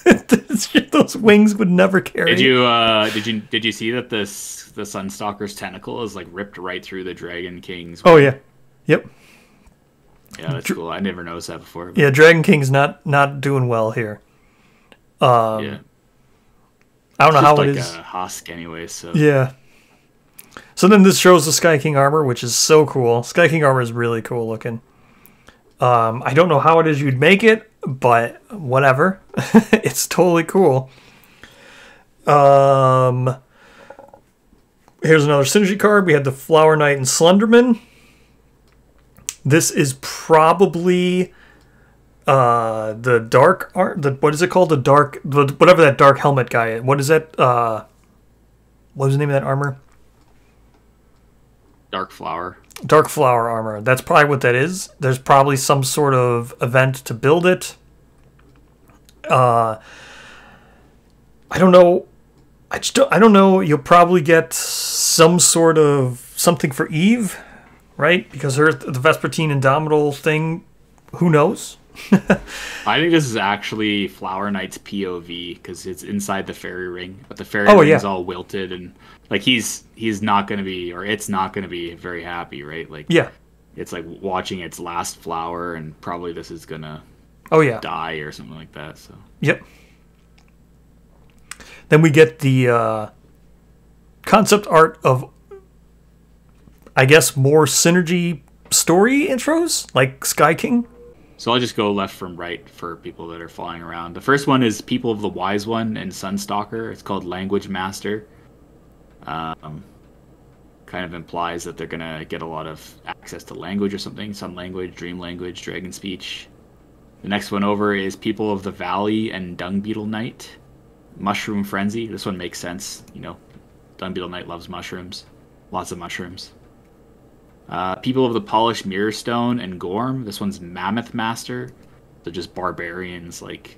Those wings would never carry. Did you uh did you did you see that this the Sunstalker's tentacle is like ripped right through the Dragon King's? Oh yeah, yep. Yeah, that's cool. I never noticed that before. but Yeah, Dragon King's not not doing well here. yeah. I don't know Just how like it is. a husk anyway, so Yeah. So then this shows the Sky King armor, which is so cool. Sky King armor is really cool looking. Um, I don't know how it is you'd make it, but whatever. it's totally cool. Um, here's another synergy card. We had the Flower Knight and Slenderman. This is probably uh the dark art the what is it called? The dark the, whatever that dark helmet guy is. what is that uh what was the name of that armor? Dark Flower. dark flower armor. That's probably what that is. There's probably some sort of event to build it. Uh i don't know. I just don't, i don't know. You'll probably get some sort of something for eve right because her the vespertine indomitable thing who knows I think this is actually Flower Knight's POV because it's inside the fairy ring, but the fairy Oh, ring's yeah. all wilted and like he's he's not gonna be or it's not gonna be very happy, right? Like yeah it's like watching its last flower and probably this is gonna oh yeah die or something like that. So Yep. Then we get the uh, concept art of, I guess, more synergy story intros, like Sky King. So I'll just go left from right for people that are flying around. The first one is People of the Wise One and Sunstalker. It's called Language Master. Um, kind of implies that they're gonna get a lot of access to language or something, sun language, dream language, dragon speech. The next one over is People of the Valley and Dung Beetle Knight. Mushroom Frenzy. This one makes sense. You know, Dung Beetle Knight loves mushrooms. Lots of mushrooms. Uh, People of the Polished Mirror Stone and Gorm. This one's Mammoth Master. They're just barbarians, like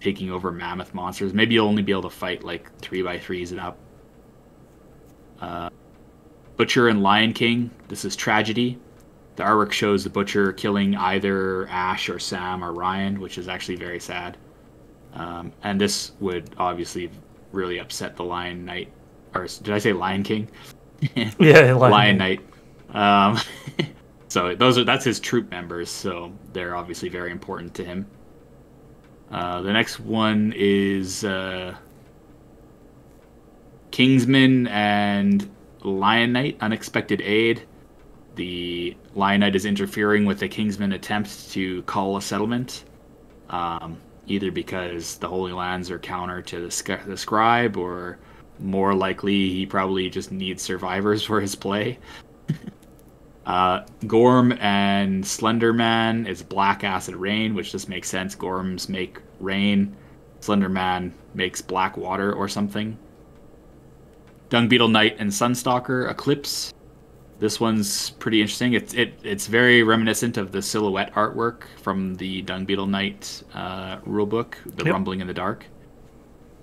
taking over mammoth monsters. Maybe you'll only be able to fight like three by threes and up. Uh, Butcher and Lion King. This is tragedy. The artwork shows the butcher killing either Ash or Sam or Ryan, which is actually very sad. Um, and this would obviously really upset the Lion Knight, or did I say Lion King? Yeah, Lion Lion Knight. Um, so those are that's his troop members. So they're obviously very important to him. Uh, the next one is uh, Kingsman and Lion Knight. Unexpected aid. The Lion Knight is interfering with the Kingsman attempt to call a settlement. Um, either because the Holy Lands are counter to the, the scribe, or more likely he probably just needs survivors for his play. uh, Gorm and Slenderman is Black Acid Rain, which just makes sense. Gorms make rain, Slenderman makes black water or something. Dung Beetle Knight and Sunstalker Eclipse. This one's pretty interesting. It's it it's very reminiscent of the silhouette artwork from the Dung Beetle Knight uh, rulebook, The Yep. Rumbling in the Dark.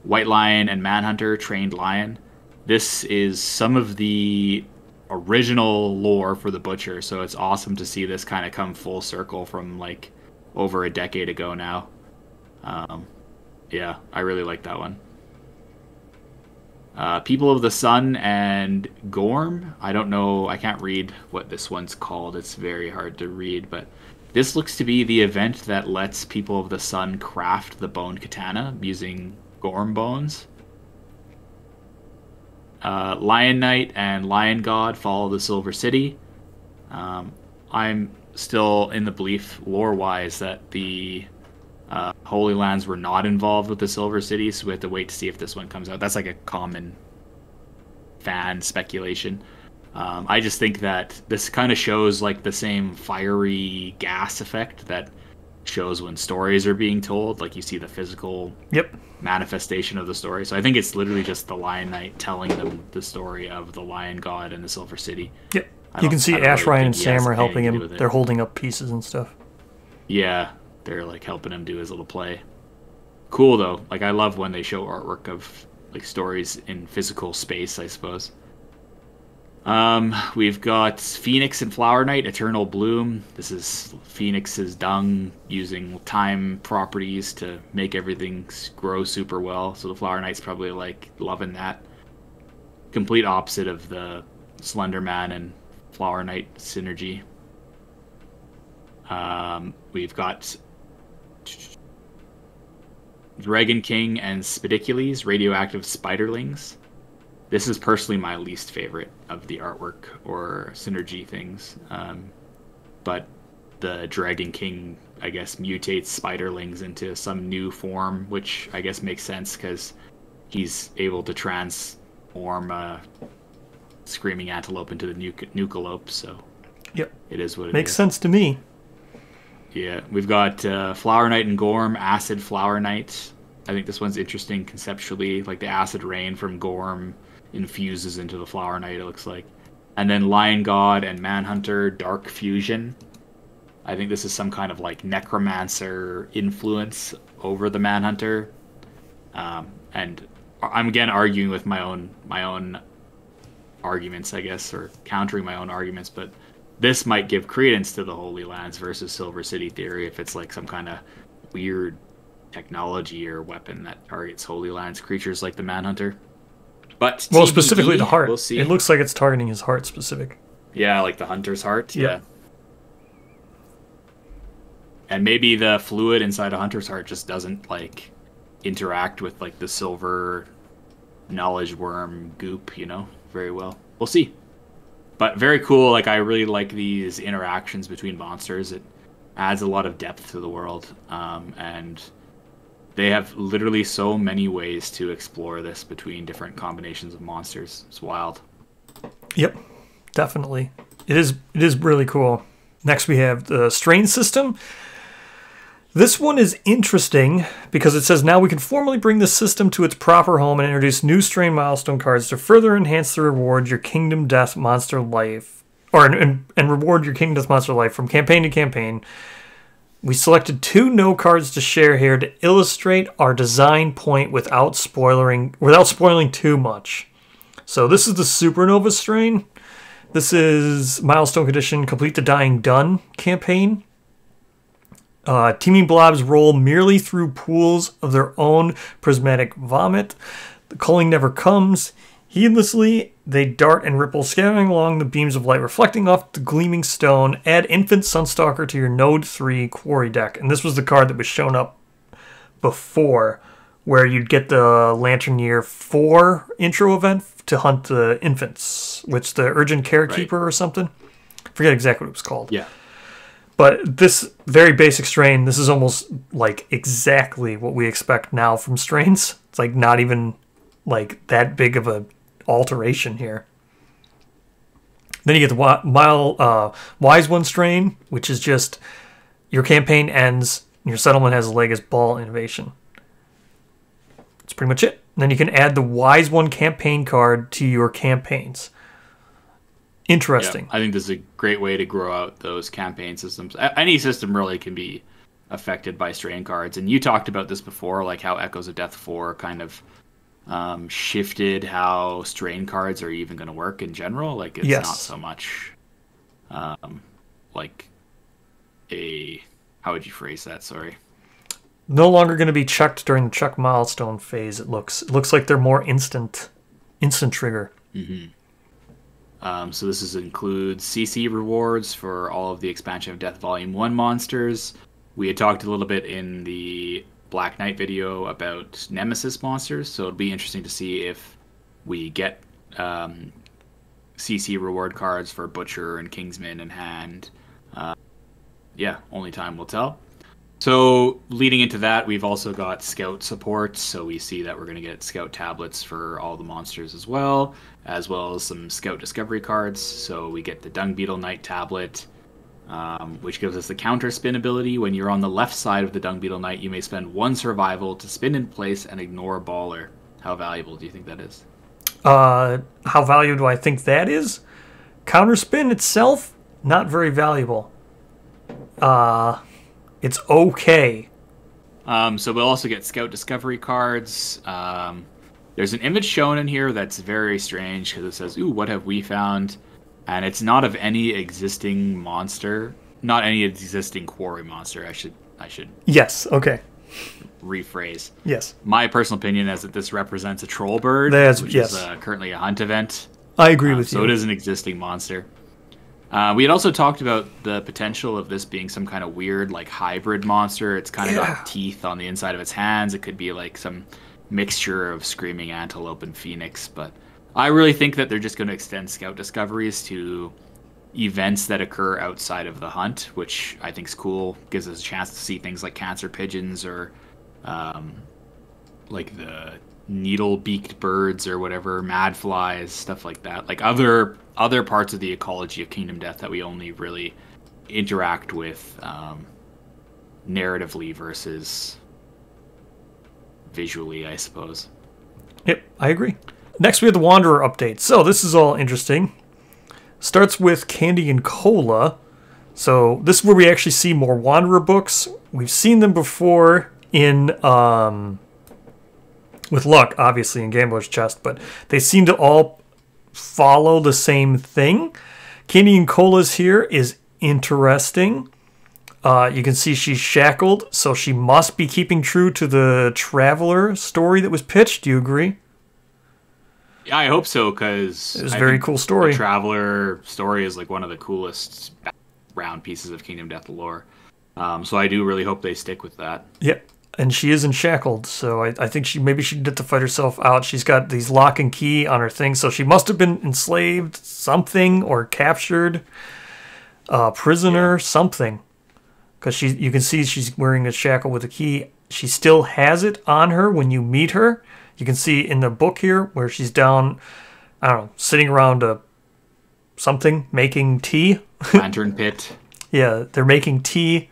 White Lion and Manhunter, Trained Lion. This is some of the original lore for the Butcher, so it's awesome to see this kind of come full circle from like over a decade ago now. Um, yeah, I really like that one. Uh, People of the Sun and Gorm. I don't know. I can't read what this one's called. It's very hard to read, but this looks to be the event that lets people of the sun craft the bone katana using Gorm bones. Uh, Lion Knight and Lion God follow the Silver City. Um, I'm still in the belief, lore wise, that the uh, Holy Lands were not involved with the Silver City, so we have to wait to see if this one comes out. That's like a common fan speculation. Um, I just think that this kind of shows like the same fiery gas effect that shows when stories are being told. Like you see the physical Yep. manifestation of the story. So I think it's literally just the Lion Knight telling them the story of the Lion God and the Silver City. Yep. You can see Ash really Ryan and think he has Sam are helping anything to do him. They're holding up pieces and stuff. Yeah, they're like helping him do his little play. Cool though. Like I love when they show artwork of like stories in physical space, I suppose. Um, we've got Phoenix and Flower Knight, Eternal Bloom. This is Phoenix's dung using time properties to make everything grow super well. So the Flower Knight's probably like loving that. Complete opposite of the Slender Man and Flower Knight synergy. Um, we've got Dragon King and Spidicules, radioactive spiderlings. This is personally my least favorite of the artwork or synergy things. Um, but the Dragon King, I guess, mutates spiderlings into some new form, which I guess makes sense because he's able to transform a screaming antelope into the Nukalope. So Yep. it is what it is. Makes sense to me. Yeah, we've got uh, Flower Knight and Gorm, Acid Flower Knight. I think this one's interesting conceptually. Like the acid rain from Gorm infuses into the Flower Knight, it looks like. And then Lion God and Manhunter, Dark Fusion. I think this is some kind of like necromancer influence over the Manhunter. Um, and I'm again arguing with my own my own arguments, I guess, or countering my own arguments, but this might give credence to the Holy Lands versus Silver City theory if it's like some kind of weird technology or weapon that targets Holy Lands creatures like the Manhunter. But Well, specifically the heart. We'll see. It looks like it's targeting his heart specific. yeah, like the Hunter's heart. Yeah. Yeah. And maybe the fluid inside a Hunter's heart just doesn't like interact with like the silver knowledge worm goop, you know, very well. We'll see. But very cool. Like I really like these interactions between monsters. It adds a lot of depth to the world, um, and they have literally so many ways to explore this between different combinations of monsters. It's wild. Yep, definitely. It is. It is really cool. Next, we have the strain system. This one is interesting because it says now we can formally bring the system to its proper home and introduce new strain milestone cards to further enhance the reward your Kingdom Death Monster life, or and, and reward your Kingdom Death Monster life from campaign to campaign. We selected two no cards to share here to illustrate our design point without spoiling without spoiling too much. So this is the Supernova strain. This is Milestone Condition Complete the Dying Done campaign. Uh, teeming blobs roll merely through pools of their own prismatic vomit. The culling never comes. Heedlessly, they dart and ripple, scattering along the beams of light, reflecting off the gleaming stone. Add Infant Sunstalker to your Node 3 Quarry deck. And this was the card that was shown up before, where you'd get the Lantern Year 4 intro event to hunt the infants, which the Urgent Carekeeper or something. forget exactly what it was called. Yeah. But this very basic strain, this is almost like exactly what we expect now from strains. It's like not even like that big of a alteration here. Then you get the mile, uh, wise one strain, which is just your campaign ends, your settlement has a leg ball innovation. That's pretty much it. Then you can add the wise one campaign card to your campaigns. Interesting. Yeah, I think this is a great way to grow out those campaign systems. Any system really can be affected by strain cards, and you talked about this before, like how Echoes of Death Four kind of um, shifted how strain cards are even going to work in general. Like it's Yes. not so much um, like a how would you phrase that? Sorry. no longer going to be checked during the check milestone phase. It looks it looks like they're more instant, instant trigger. Um, so this is, includes CC rewards for all of the expansion of Death Volume 1 monsters. We had talked a little bit in the Black Knight video about Nemesis monsters, so it'll be interesting to see if we get um, CC reward cards for Butcher and Kingsman in Hand. Uh, yeah, only time will tell. So leading into that, we've also got Scout support. So we see that we're going to get Scout tablets for all the monsters as well, as well as some Scout discovery cards. So we get the Dung Beetle Knight tablet, um, which gives us the counter spin ability. When you're on the left side of the Dung Beetle Knight, you may spend one survival to spin in place and ignore a baller. How valuable do you think that is? Uh, how valuable do I think that is? Counterspin itself, not very valuable. Uh, it's okay. Um, so we'll also get Scout Discovery cards. Um, there's an image shown in here that's very strange because it says, "Ooh, what have we found?" And it's not of any existing monster, not any existing quarry monster. I should, I should. Yes. Okay. Rephrase. Yes. My personal opinion is that this represents a troll bird, That's, which yes. is uh, currently a hunt event. I agree Um, with so you. So it is an existing monster. Uh, we had also talked about the potential of this being some kind of weird, like hybrid monster. It's kind of Yeah. got teeth on the inside of its hands. It could be like some mixture of screaming antelope and phoenix. But I really think that they're just going to extend scout discoveries to events that occur outside of the hunt, which I think is cool. Gives us a chance to see things like cancer pigeons or um, like the needle-beaked birds or whatever, mad flies, stuff like that. Like other other parts of the ecology of Kingdom Death that we only really interact with um, narratively versus visually, I suppose. Yep, I agree. Next, we have the Wanderer update. So this is all interesting. Starts with Candy and Cola. So this is where we actually see more Wanderer books. We've seen them before in um, with luck, obviously in Gambler's Chest, but they seem to all follow the same thing. Candy and Cola's here is interesting. Uh, you can see she's shackled, so she must be keeping true to the Traveler story that was pitched. Do you agree? Yeah, I hope so because It was a very cool story. The Traveler story is like one of the coolest round pieces of Kingdom Death lore. Um, so I do really hope they stick with that. Yep. And she isn't shackled, so I, I think she maybe she did to fight herself out. She's got these lock and key on her thing, so she must have been enslaved, something, or captured, uh, prisoner, something. Because she, you can see she's wearing a shackle with a key. She still has it on her when you meet her. You can see in the book here where she's down, I don't know, sitting around a something making tea. Lantern Pit. Yeah, they're making tea.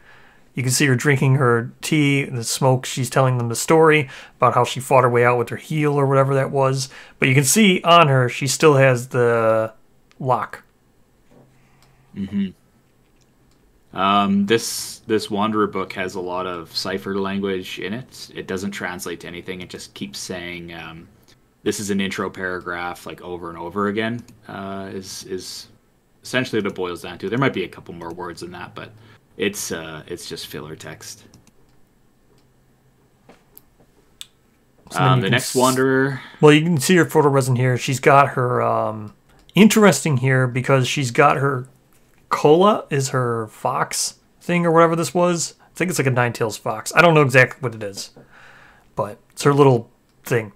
You can see her drinking her tea, the smoke. She's telling them the story about how she fought her way out with her heel or whatever that was. But you can see on her, she still has the lock. Mm-hmm. Um, this this Wanderer book has a lot of cipher language in it. It doesn't translate to anything. It just keeps saying um, this is an intro paragraph like over and over again. Uh, is is essentially what it boils down to. There might be a couple more words in that, but it's uh, it's just filler text. So Um, the next Wanderer. Well, you can see her photo resin here. She's got her um, interesting here because she's got her cola is her fox thing or whatever this was. I think it's like a nine tails fox. I don't know exactly what it is, but it's her little thing.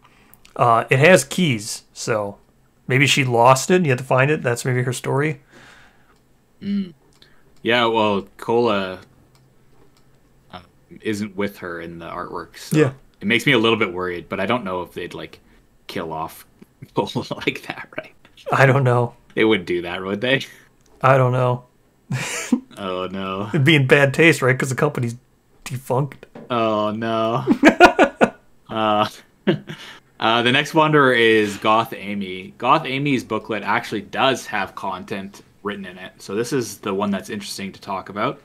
Uh, it has keys, so maybe she lost it. and You had to find it. That's maybe her story. Yeah, well, Cola uh, isn't with her in the artwork, so Yeah. it makes me a little bit worried. But I don't know if they'd like kill off Cola like that, right? I don't know. They wouldn't do that, would they? I don't know. Oh no! It'd be in bad taste, right? Because the company's defunct. Oh no! uh, uh, the next Wanderer is Goth Amy. Goth Amy's booklet actually does have content written in it, so this is the one that's interesting to talk about.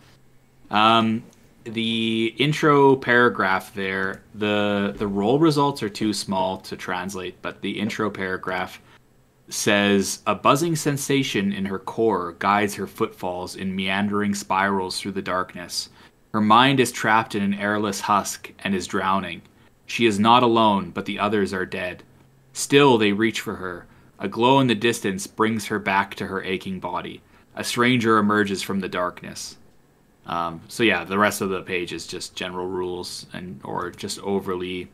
Um, the intro paragraph there, the the roll results are too small to translate, but the intro paragraph says a buzzing sensation in her core guides her footfalls in meandering spirals through the darkness. Her mind is trapped in an airless husk and is drowning. She is not alone, but the others are dead. Still, they reach for her. A glow in the distance brings her back to her aching body. A stranger emerges from the darkness. Um, so yeah, the rest of the page is just general rules and or just overly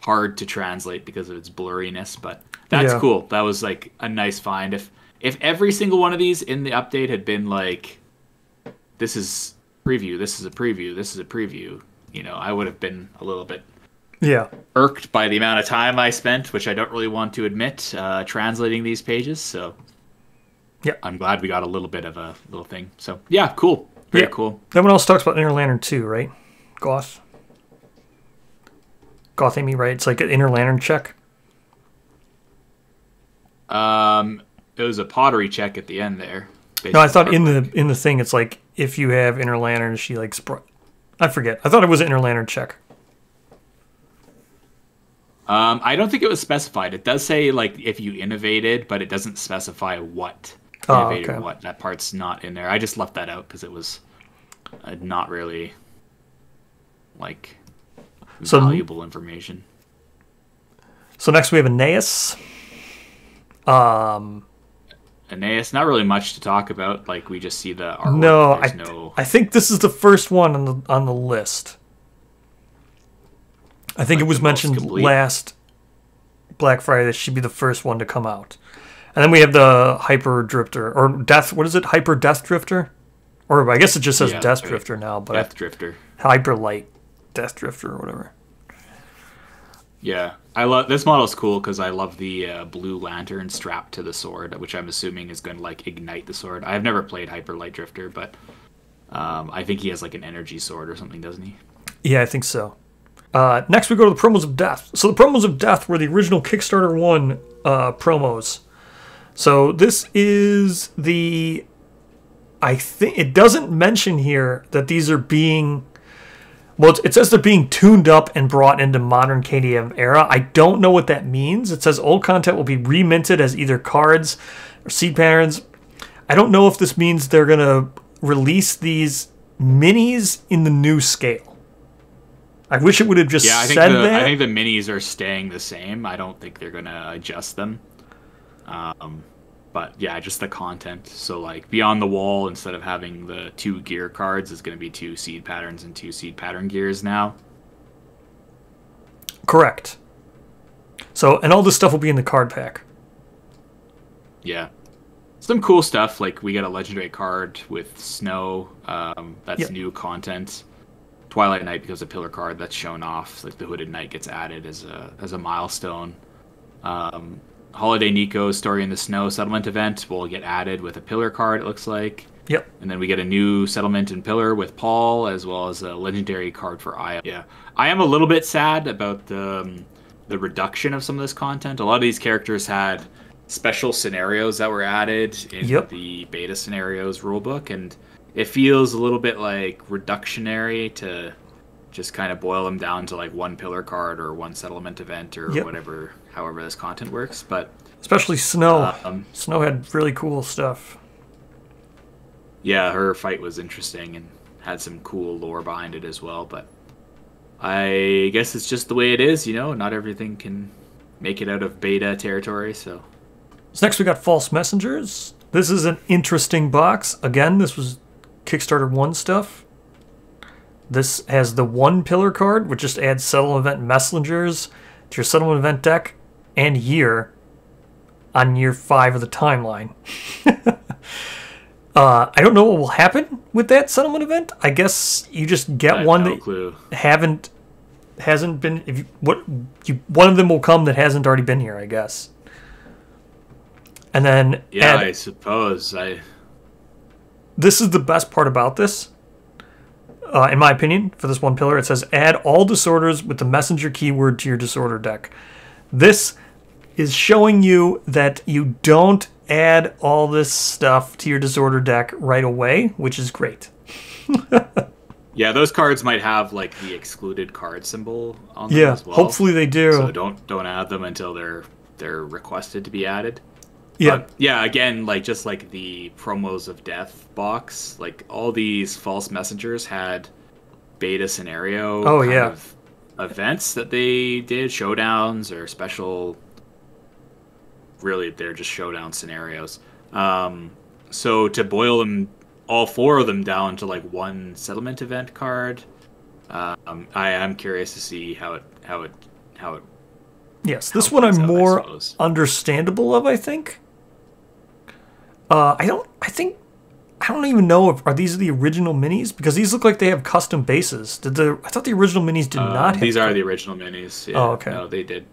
hard to translate because of its blurriness. But that's Yeah. cool. That was like a nice find. If if every single one of these in the update had been like, this is preview, this is a preview, this is a preview, you know, I would have been a little bit Yeah. irked by the amount of time I spent, which I don't really want to admit, uh, translating these pages. So, Yeah. I'm glad we got a little bit of a little thing. So, yeah, cool, very Yeah. cool. Everyone else talks about Inner Lantern too, right? Goth. Goth Amy, right? It's like an Inner Lantern check. Um, it was a pottery check at the end there. No, I thought in the in the thing it's like if you have Inner Lantern, she like spr- I forget. I thought it was an Inner Lantern check. Um, I don't think it was specified. It does say like if you innovated, but it doesn't specify what Oh, innovated okay. what. That part's not in there. I just left that out because it was uh, not really like So- valuable information. So next we have Aeneas. Um, Aeneas, not really much to talk about. Like we just see the artwork. no, I no. I think this is the first one on the on the list. I think Like it was mentioned complete? last Black Friday that she'd be the first one to come out. And then we have the Hyper Drifter or Death. What is it? Hyper Death Drifter, or I guess it just says Yeah, Death right. Drifter now, but Death Drifter. Hyper Light Death Drifter or whatever. Yeah, I love this model's cool because I love the uh, blue lantern strapped to the sword, which I'm assuming is going to like ignite the sword. I've never played Hyper Light Drifter, but um, I think he has like an energy sword or something, doesn't he? Yeah, I think so. Uh, next, we go to the promos of death. So the promos of death were the original Kickstarter one uh, promos. So this is the. I think it doesn't mention here that these are being. Well, it- says they're being tuned up and brought into modern KDM era. I don't know what that means. It says old content will be reminted as either cards or seed patterns. I don't know if this means they're gonna release these minis in the new scale. I wish it would have just Yeah, I think said the that. I think the minis are staying the same. I don't think they're gonna adjust them. Um, but yeah, just the content. So like beyond the wall, instead of having the two gear cards, is gonna be two seed patterns and two seed pattern gears now. Correct. So, and all this stuff will be in the card pack. Yeah. Some cool stuff, like we get a legendary card with snow. Um, that's Yep. new content. Twilight Knight becomes a pillar card that's shown off. Like the Hooded Knight gets added as a as a milestone. Um, Holiday Nico's Story in the Snow settlement event will get added with a pillar card. It looks like. Yep. And then we get a new settlement and Pillar with Paul, as well as a legendary card for Aya. Yeah, I am a little bit sad about the um, the reduction of some of this content. A lot of these characters had special scenarios that were added in Yep. the beta scenarios rulebook, and it feels a little bit like reductionary to just kind of boil them down to like one pillar card or one settlement event or Yep. whatever, however this content works. But Especially Snow. um, Snow had really cool stuff. yeah, her fight was interesting and had some cool lore behind it as well. But I guess it's just the way it is, you know. Not everything can make it out of beta territory, so So next we got False Messengers. This is an interesting box. Again, this was Kickstarter 1 stuff. This has the one pillar card, which just adds settlement event messengers to your settlement event deck and year on year 5 of the timeline. uh, I don't know what will happen with that settlement event. I guess you just get one no that clue. haven't hasn't been if you what you one of them will come that hasn't already been here, I guess. And then Yeah, add- I suppose I. this is the best part about this. Uh, in my opinion, for this one pillar, it says add all disorders with the messenger keyword to your disorder deck. This is showing you that you don't add all this stuff to your disorder deck right away, which is great. Yeah, those cards might have like the excluded card symbol on them Yeah, as well. hopefully they do. So don't don't add them until they're they're requested to be added. yeah, But, yeah, again, like just like the promos of death box, like all these false messengers had beta scenario Oh, yeah. of events that they did, showdowns or special really they're just showdown scenarios. Um, so to boil them all four of them down to like one settlement event card, um, I am curious to see how it how it how it. Yes, this it one I'm out, more understandable of. I think. Uh, I don't. I think. I don't even know if are these the original minis because these look like they have custom bases. Did the I thought the original minis did Um, not. Have these are the original minis. Yeah, Oh, okay. No, they did.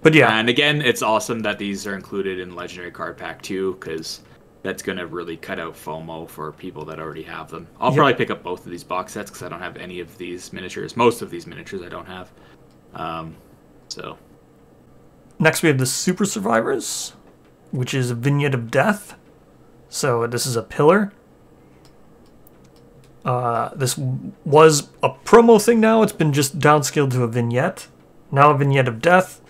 But yeah, And again, it's awesome that these are included in Legendary Card Pack 2 because that's going to really cut out FOMO for people that already have them. I'll probably pick up both of these box sets because I don't have any of these miniatures. Most of these miniatures I don't have. Um, so, Next, we have the Super Survivors, which is a vignette of death. So this is a pillar. Uh, this was a promo thing. Now it's been just downscaled to a vignette. Now a vignette of death.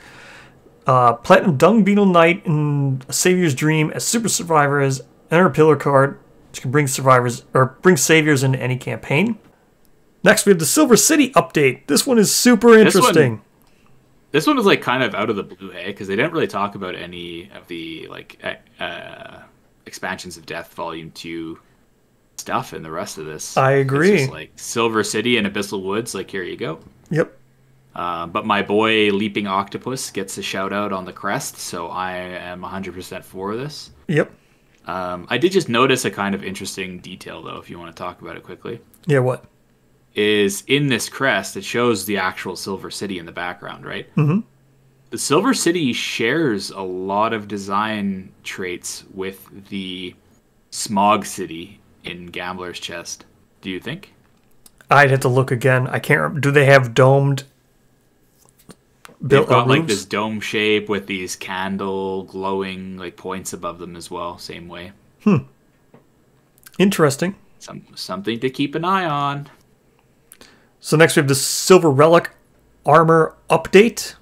Uh, Platinum Dung Beetle Knight in a Savior's Dream as Super Survivors. Enter a pillar card, which can bring survivors or bring saviors into any campaign. Next, we have the Silver City update. This one is super interesting. this one was like kind of out of the blue, hey, because they didn't really talk about any of the like uh, expansions of Death Volume 2 stuff in the rest of this. I agree. just like Silver City and Abyssal Woods, like, here you go. Yep. Uh, but my boy Leaping Octopus gets a shout out on the crest, so I am 100% for this. Yep. Um, I did just notice a kind of interesting detail, though, if you want to talk about it quickly. Yeah. What? Is in this crest, it shows the actual Silver City in the background, right? Mm-hmm. The Silver City shares a lot of design traits with the Smog City in Gambler's Chest. Do you think? I'd have to look again. I can't. Remember. Do they have domed? They've Built got like roofs? this dome shape with these candle glowing like points above them as well, same way. Interesting. Some something to keep an eye on. So next we have the silver relic armor update,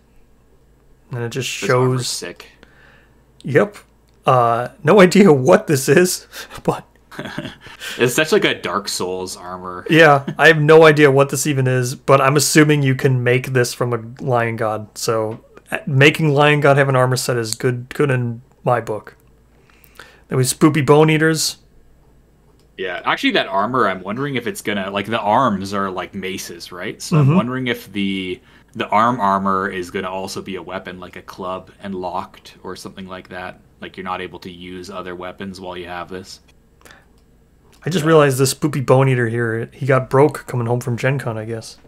and it just shows. sick. Yep. Uh, no idea what this is, but It's such like a Dark Souls armor. yeah, I have no idea what this even is. But I'm assuming you can make this from a lion god. So uh, making lion god have an armor set is good. Good in my book. Then we spoopy bone eaters. Yeah, actually, that armor. I'm wondering if it's gonna like the arms are like maces, right? So Mm-hmm. I'm wondering if the the arm armor is gonna also be a weapon like a club and locked or something like that. Like you're not able to use other weapons while you have this. I just realized this spoopy bone eater here. He got broke coming home from Gen Con, I guess.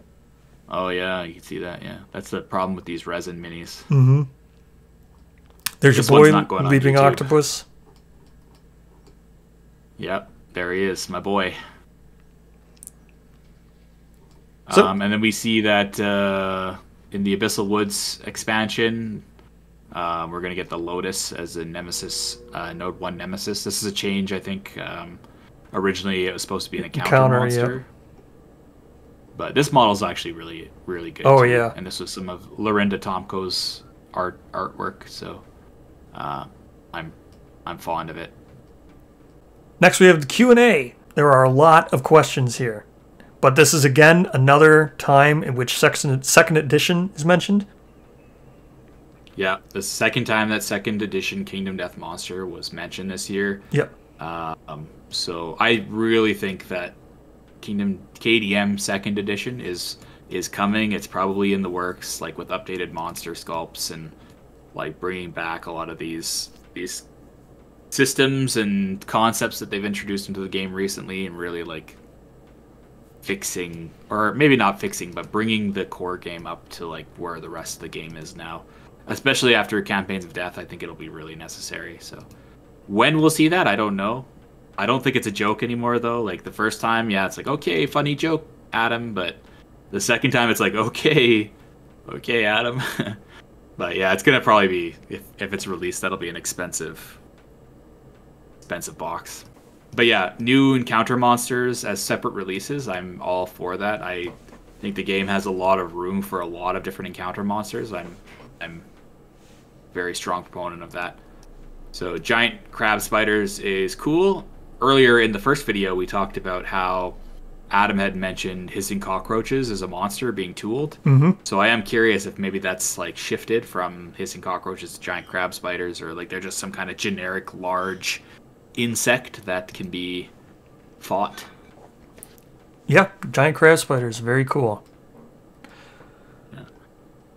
Oh yeah, you can see that. Yeah, that's the problem with these resin minis. There's This your boy not going on leaping octopus. Yep, there he is, my boy. So- um, and then we see that uh, in the Abyssal Woods expansion, uh, we're going to get the Lotus as a Nemesis, uh, Node 1 Nemesis. This is a change, I think. Um, originally, it was supposed to be an encounter, Encounter, monster. But this model's actually really, really good. Oh, too. yeah. And this was some of Lorinda Tomko's art artwork, so uh, I'm I'm fond of it. Next, we have the Q and A. There are a lot of questions here, but this is again another time in which second second edition is mentioned. Yeah, the second time that second edition Kingdom Death Monster was mentioned this year. Yep. Um, so I really think that Kingdom KDM second edition is is coming. It's probably in the works, like with updated monster sculpts and like bringing back a lot of these these systems and concepts that they've introduced into the game recently, and really like fixing or maybe not fixing, but bringing the core game up to like where the rest of the game is now. Especially after campaigns of death, I think it'll be really necessary. So when we'll see that, I don't know. I don't think it's a joke anymore though. Like the first time, yeah, it's like okay, funny joke, Adam, but the second time it's like okay, okay, Adam. but yeah, it's gonna probably be if if it's released, that'll be an expensive expensive box. But yeah, new encounter monsters as separate releases, I'm all for that. I think the game has a lot of room for a lot of different encounter monsters. I'm I'm very strong proponent of that. So giant crab spiders is cool. Earlier in the first video, we talked about how Adam had mentioned hissing cockroaches as a monster being tooled. Mm-hmm. So I am curious if maybe that's like shifted from hissing cockroaches to giant crab spiders, or like they're just some kind of generic large insect that can be fought. Yeah, giant crab spiders, very cool.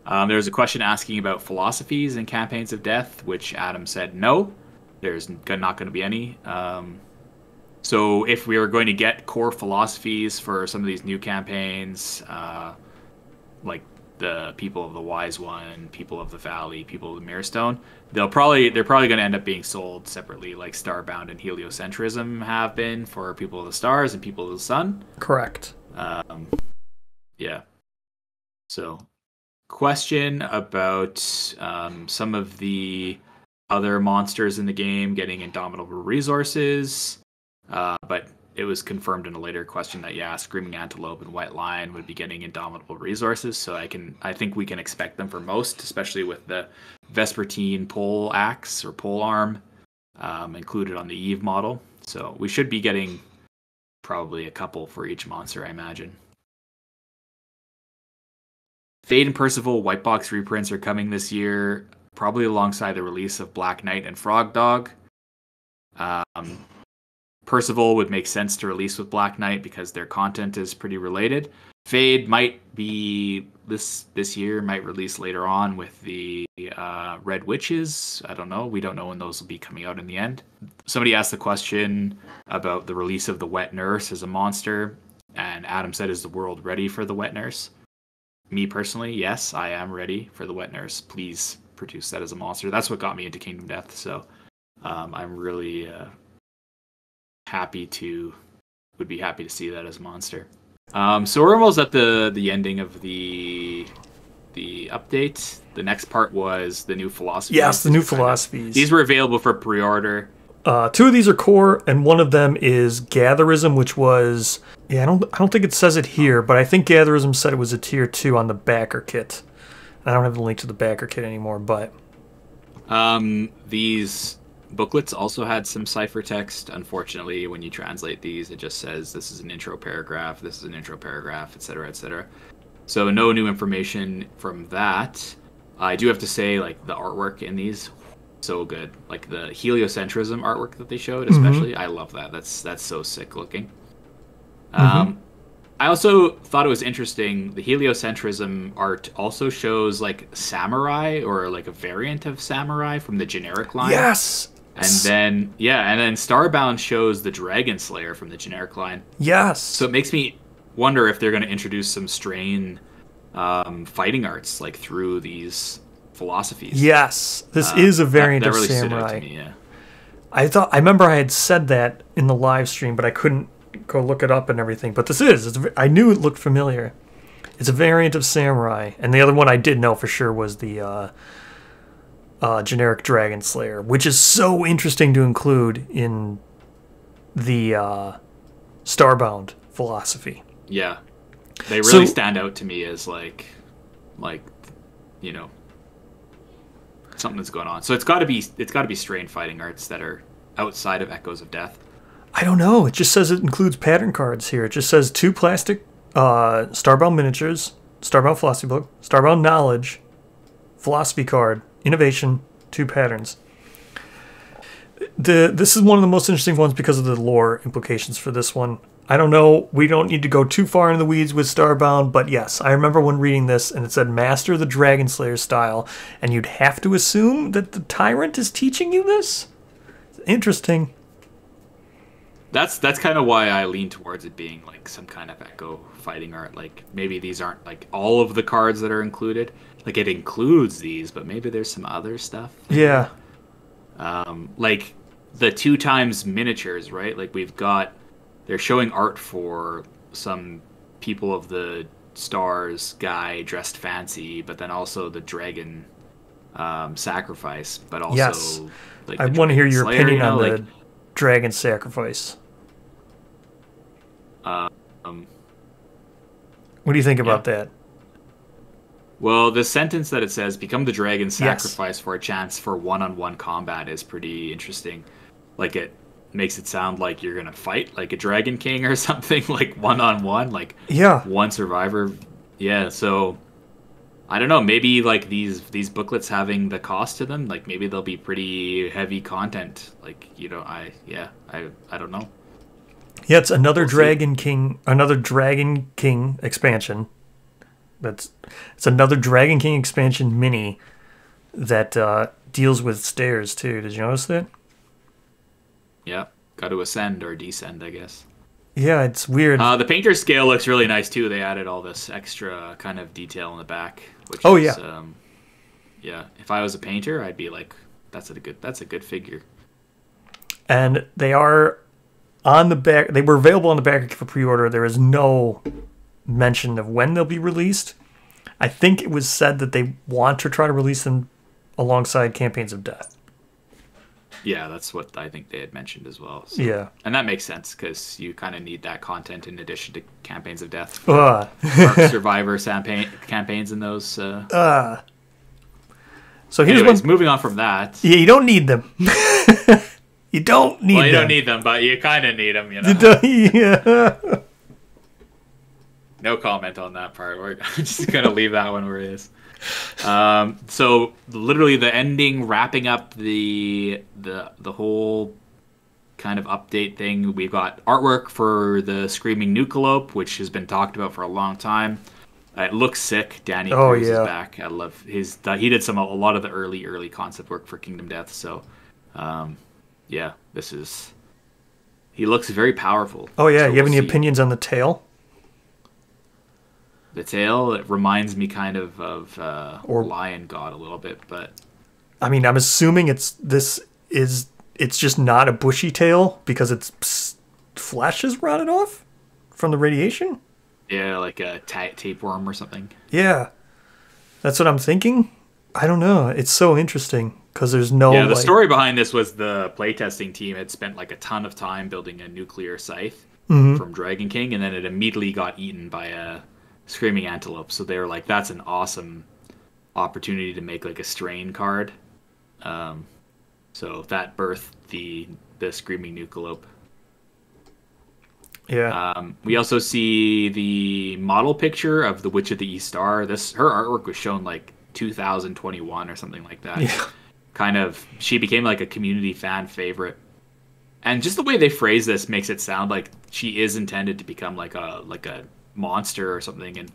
Um, there was a question asking about philosophies and campaigns of death, which Adam said no. There's not going to be any. Um, so if we are going to get core philosophies for some of these new campaigns, uh, like the people of the Wise One, people of the Valley, people of the Mirrorstone, they'll probably they're probably going to end up being sold separately, like Starbound and Heliocentrism have been for people of the Stars and people of the Sun. Correct. Um, yeah. So, question about um, some of the other monsters in the game getting indomitable resources, uh, but it was confirmed in a later question that yeah, screaming antelope and white lion would be getting indomitable resources. So I can, I think we can expect them for most, especially with the Vespertine pole axe or pole arm um, included on the Eve model. So we should be getting probably a couple for each monster, I imagine. Fade and Percival white box reprints are coming this year, probably alongside the release of Black Knight and Frog Dog. Um, Percival would make sense to release with Black Knight because their content is pretty related. Fade might be this this year, might release later on with the uh, Red Witches. I don't know. We don't know when those will be coming out in the end. Somebody asked the question about the release of the Wet Nurse as a monster, and Adam said, "Is the world ready for the Wet Nurse?" Me personally, yes, I am ready for the Wet Nurse. Please produce that as a monster. That's what got me into Kingdom Death. So um, I'm really uh, happy to would be happy to see that as a monster. Um, so we're almost at the the ending of the the update. The next part was the new philosophy. Yes, the new philosophies. These were available for pre-order. Uh, two of these are core, and one of them is Gatherism, which was yeah. I don't I don't think it says it here, but I think Gatherism said it was a tier two on the backer kit. I don't have the link to the backer kit anymore, but Um, these booklets also had some ciphertext. Unfortunately, when you translate these, it just says this is an intro paragraph, this is an intro paragraph, etc., etc. So no new information from that. I do have to say, like the artwork in these, so good. Like the heliocentrism artwork that they showed, especially, I love that. That's that's so sick looking. Um, I also thought it was interesting. The heliocentrism art also shows like samurai or like a variant of samurai from the generic line. yes, And then yeah, and then Starbound shows the Dragon Slayer from the generic line. yes. So it makes me wonder if they're going to introduce some strain um, fighting arts like through these philosophies. yes, this Uh, is a that- variant that, of really out samurai. me, yeah. I thought I remember I had said that in the live stream, but I couldn't go look it up and everything. But this is it's, a v- I knew it looked familiar. It's a variant of samurai, and the other one I did know for sure was the uh, uh, generic dragon slayer, which is so interesting to include in the uh, Starbound philosophy. Yeah. They really So- stand out to me as like like you know something that's going on. So it's got to be it's got to be strain fighting arts that are outside of Echoes of Death. I don't know. It just says it includes pattern cards here. It just says two plastic uh, Starbound miniatures, Starbound philosophy book, Starbound knowledge, philosophy card, innovation, two patterns. The this is one of the most interesting ones because of the lore implications for this one. I don't know. We don't need to go too far in the weeds with Starbound, but yes, I remember when reading this and it said Master the Dragon Slayer style, and you'd have to assume that the tyrant is teaching you this. Interesting. That's that's kind of why I lean towards it being like some kind of Echo fighting art. Like maybe these aren't like all of the cards that are included. Like it includes these, but maybe there's some other stuff. Yeah. um, like the two times miniatures, right? Like we've got, they're showing art for some people of the stars guy dressed fancy, but then also the dragon um, sacrifice, but also Yes. like I want to hear your slayer, opinion you know, on like, the dragon sacrifice. um, What do you think about that? Well, the sentence that it says "become the dragon sacrifice for a chance for one-on-one combat" is pretty interesting. Like it, makes it sound like you're gonna fight like a Dragon King or something, like one on one, like Yeah. one survivor. Yeah, so I don't know. Maybe like these these booklets having the cost to them, like maybe they'll be pretty heavy content. Like you know, I yeah, I I don't know. Yeah, it's another We'll see. Dragon King, another Dragon King expansion. That's it's another Dragon King expansion mini that uh, deals with stairs too. Did you notice that? Yeah, got to ascend or descend, I guess. Yeah, it's weird. Uh, the painter scale looks really nice too. They added all this extra kind of detail in the back. Which Oh, is, yeah. um, yeah. If I was a painter, I'd be like, that's a good that's a good figure. and they are on the back. They were available on the back for pre-order. There is no mention of when they'll be released. I think it was said that they want to try to release them alongside Campaigns of Death. Yeah, that's what I think they had mentioned as well. So- Yeah. And that makes sense because you kind of need that content in addition to campaigns of death, Uh, Arc survivor campaign campaigns and those. Uh... so here's Anyways, one. moving on from that. Yeah, you don't need them. you don't need Well, you them. don't need them, but you kind of need them. You know. You don't- yeah. No comment on that part. We're just gonna leave that one where it is. Um, so literally the ending, wrapping up the the the whole kind of update thing. We've got artwork for the Screaming Nukalope, which has been talked about for a long time. Uh, it looks sick. Danny Oh, Cruz yeah. is back. I love his. He did some a lot of the early early concept work for Kingdom Death. So, um, yeah, this is. He looks very powerful. Oh yeah. So you have we'll any see. opinions on the tail? The tail it reminds me kind of of uh, Or- Lion God a little bit, but I mean, I'm assuming it's this is it's just not a bushy tail because its flesh is rotted off from the radiation. yeah, like a ta- tapeworm or something. Yeah, that's what I'm thinking. I don't know. It's so interesting because there's no yeah, the like- story behind this was the playtesting team had spent like a ton of time building a nuclear scythe Mm-hmm. from Dragon King, and then it immediately got eaten by a screaming antelope. So they were like, "That's an awesome opportunity to make like a strain card." Um, so that birthed the the screaming Nukalope. Yeah, Um, we also see the model picture of the Witch of the East Star. This her artwork was shown like 2021 or something like that. Yeah. Kind of, she became like a community fan favorite, and just the way they phrase this makes it sound like she is intended to become like a like a monster or something. And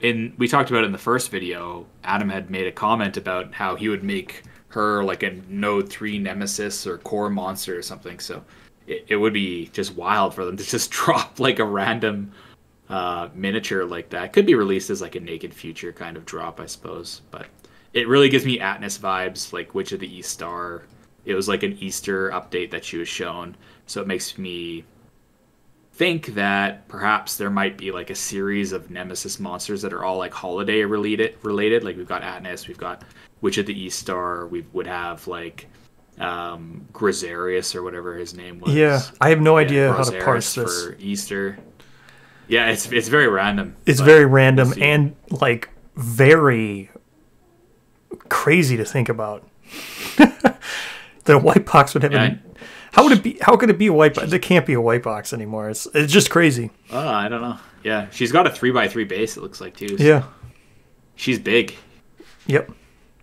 in we talked about in the first video, Adam had made a comment about how he would make her like a Node three nemesis or core monster or something. So it, it would be just wild for them to just drop like a random uh, miniature like that. Could be released as like a Naked Future kind of drop, I suppose. But it really gives me Atlas vibes, like Witch of the East Star. It was like an Easter update that she was shown, so it makes me think that perhaps there might be like a series of Nemesis monsters that are all like holiday related. Related, like we've got Atlas, we've got Witch of the East Star. We would have like um Grisarius or whatever his name was. yeah. I have no idea Yeah, how to parse this. for Easter. Yeah, it's it's very random. It's very random we'll and like very crazy to think about. that a white box would have. Yeah, an, how would it be? How could it be a white box? It can't be a white box anymore. It's it's just crazy. Oh, I don't know. Yeah, she's got a three by three base. It looks like too. so Yeah. she's big. Yep.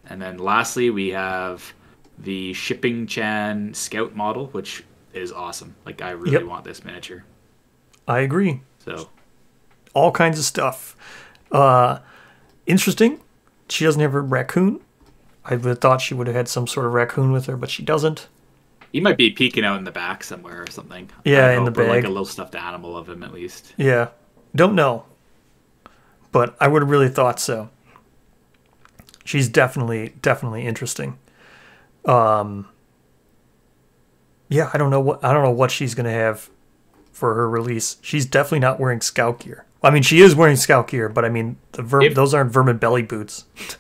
And then lastly, we have the Shipping Chan Scout model, which is awesome. Like I really Yep. want this miniature. I agree. So all kinds of stuff. Uh, interesting. She doesn't have a raccoon. I would have thought she would have had some sort of raccoon with her, but she doesn't. He might be peeking out in the back somewhere or something. Yeah, in the or like a little stuffed animal of him at least. Yeah, don't know, but I would have really thought so. She's definitely definitely interesting. Um, yeah, I don't know what I don't know what she's gonna have for her release. She's definitely not wearing scout gear. I mean, she is wearing scout gear, but I mean, the ver- If- those aren't vermin belly boots.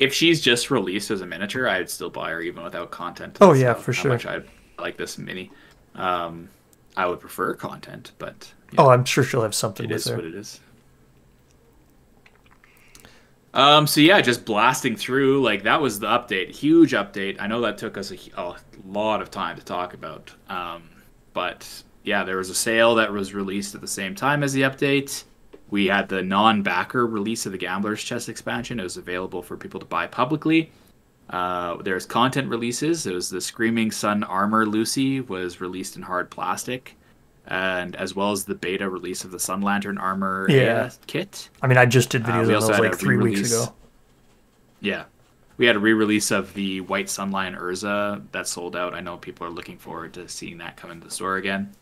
If she's just released as a miniature, I'd still buy her even without content. Oh, yeah, how- for sure. much I like this mini. Um, I would prefer content, but Oh, I'm sure she'll have something it is her. what it is. Um, so yeah, just blasting through like that was the update, huge update. I know that took us a, a lot of time to talk about, um, but yeah, there was a sale that was released at the same time as the update. We had the non-backer release of the Gambler's Chest expansion. It was available for people to buy publicly. Uh, there's content releases. It was the Screaming Sun Armor Lucy was released in hard plastic, and as well as the beta release of the Sun Lantern Armor Yeah. uh, kit. I mean, I just did Uh, videos we on those like three weeks ago. Yeah. We had a re-release of the White Sunline Erza that sold out. I know people are looking forward to seeing that come into the store again.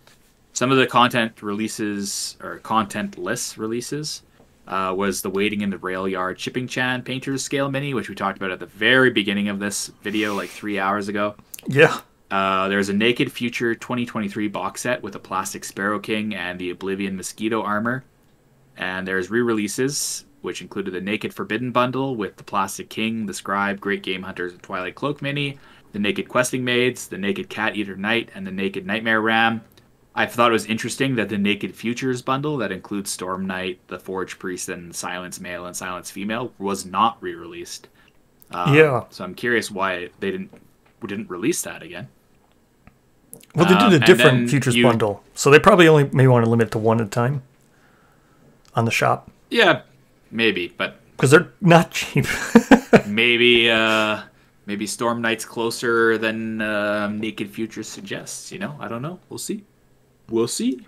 Some of the content releases or content list releases uh, was the Waiting in the Rail Yard Shipping Chan Painter's Scale Mini, which we talked about at the very beginning of this video, like three hours ago. Yeah. Uh, there's a Naked Future 2023 box set with a plastic Sparrow King and the Oblivion Mosquito armor. And there's re-releases, which included the Naked Forbidden bundle with the Plastic King, the Scribe, Great Game Hunters, and Twilight Cloak mini, the Naked Questing Maids, the Naked Cat Eater Knight, and the Naked Nightmare Ram. I thought it was interesting that the Naked Futures bundle that includes Storm Knight, the Forge Priest, and Silence Male and Silence Female was not re-released. Um, Yeah. So I'm curious why they didn't didn't release that again. Well, they Um, did a and different futures you- bundle, so they probably only may want to limit it to one at a time on the shop Yeah, maybe, but because they're not cheap. maybe uh maybe Storm Knight's closer than uh, Naked Futures suggests. You know, I don't know. We'll see. We'll see.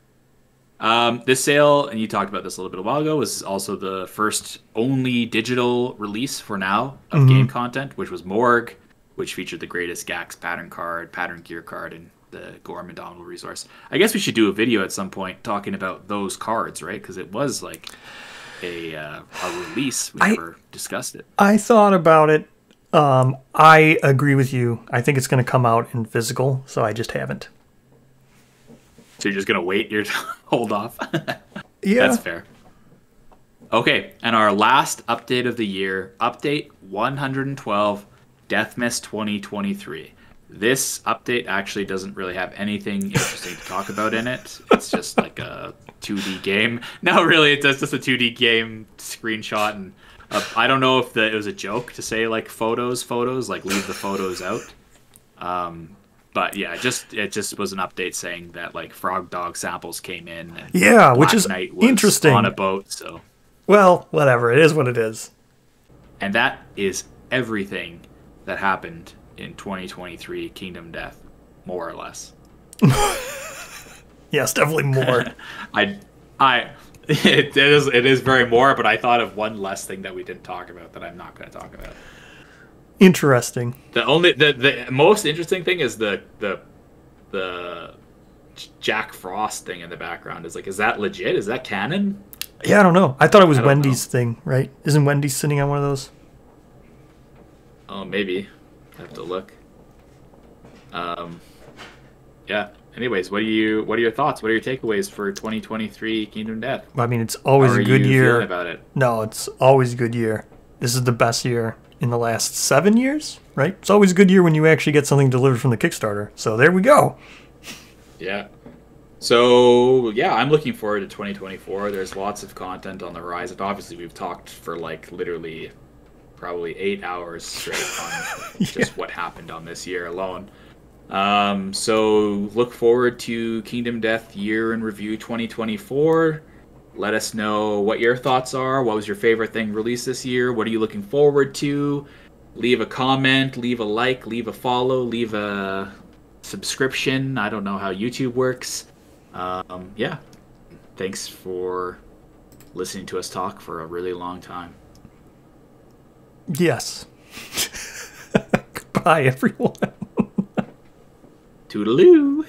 Um, this sale, and you talked about this a little bit a while ago, was also the first only digital release for now of game content, which was Morg, which featured the greatest Gaxe pattern card, pattern gear card, and the Gorm Indomitable resource. I guess we should do a video at some point talking about those cards, right? Because it was like a uh, a release. We I- never discussed it. I thought about it. Um, I agree with you. I think it's going to come out in physical, so I just haven't. So you're just gonna wait your hold off. Yeah. That's fair. Okay, and our last update of the year, update 112, Death Mist 2023. This update actually doesn't really have anything interesting to talk about in it. It's just like a 2D game. No, really, it's just a 2D game screenshot, and uh, I don't know if the, it was a joke to say like photos, photos, like leave the photos out. Um, but yeah, just it just was an update saying that like Frog Dog samples came in. And Yeah, which is Knight interesting. on a boat. So, Well, whatever. It is what it is. and that is everything that happened in 2023 Kingdom Death, more or less. Yes, definitely more. I, I, it is it is very more, but I thought of one less thing that we didn't talk about that I'm not going to talk about. Interesting. The only the the most interesting thing is the the the Jack Frost thing in the background. Is like, is that legit? Is that canon? Yeah, I don't know. I thought it was Wendy's thing, right? Isn't Wendy sitting on one of those? Oh, maybe. I have to look. Um, yeah. Anyways, what do you? What are your thoughts? What are your takeaways for 2023 Kingdom Death? I mean, it's always a are good you year. about it? No, it's always a good year. This is the best year in the last seven years, right? It's always a good year when you actually get something delivered from the Kickstarter. So there we go. Yeah. So yeah, I'm looking forward to 2024. There's lots of content on the horizon. Obviously, we've talked for like literally probably eight hours straight on just what happened on this year alone. Um, so look forward to Kingdom Death Year in Review 2024. Let us know what your thoughts are. What was your favorite thing released this year? What are you looking forward to? Leave a comment, leave a like, leave a follow, leave a subscription. I don't know how YouTube works. Um, yeah. Thanks for listening to us talk for a really long time. Yes. Goodbye, everyone. Toodaloo.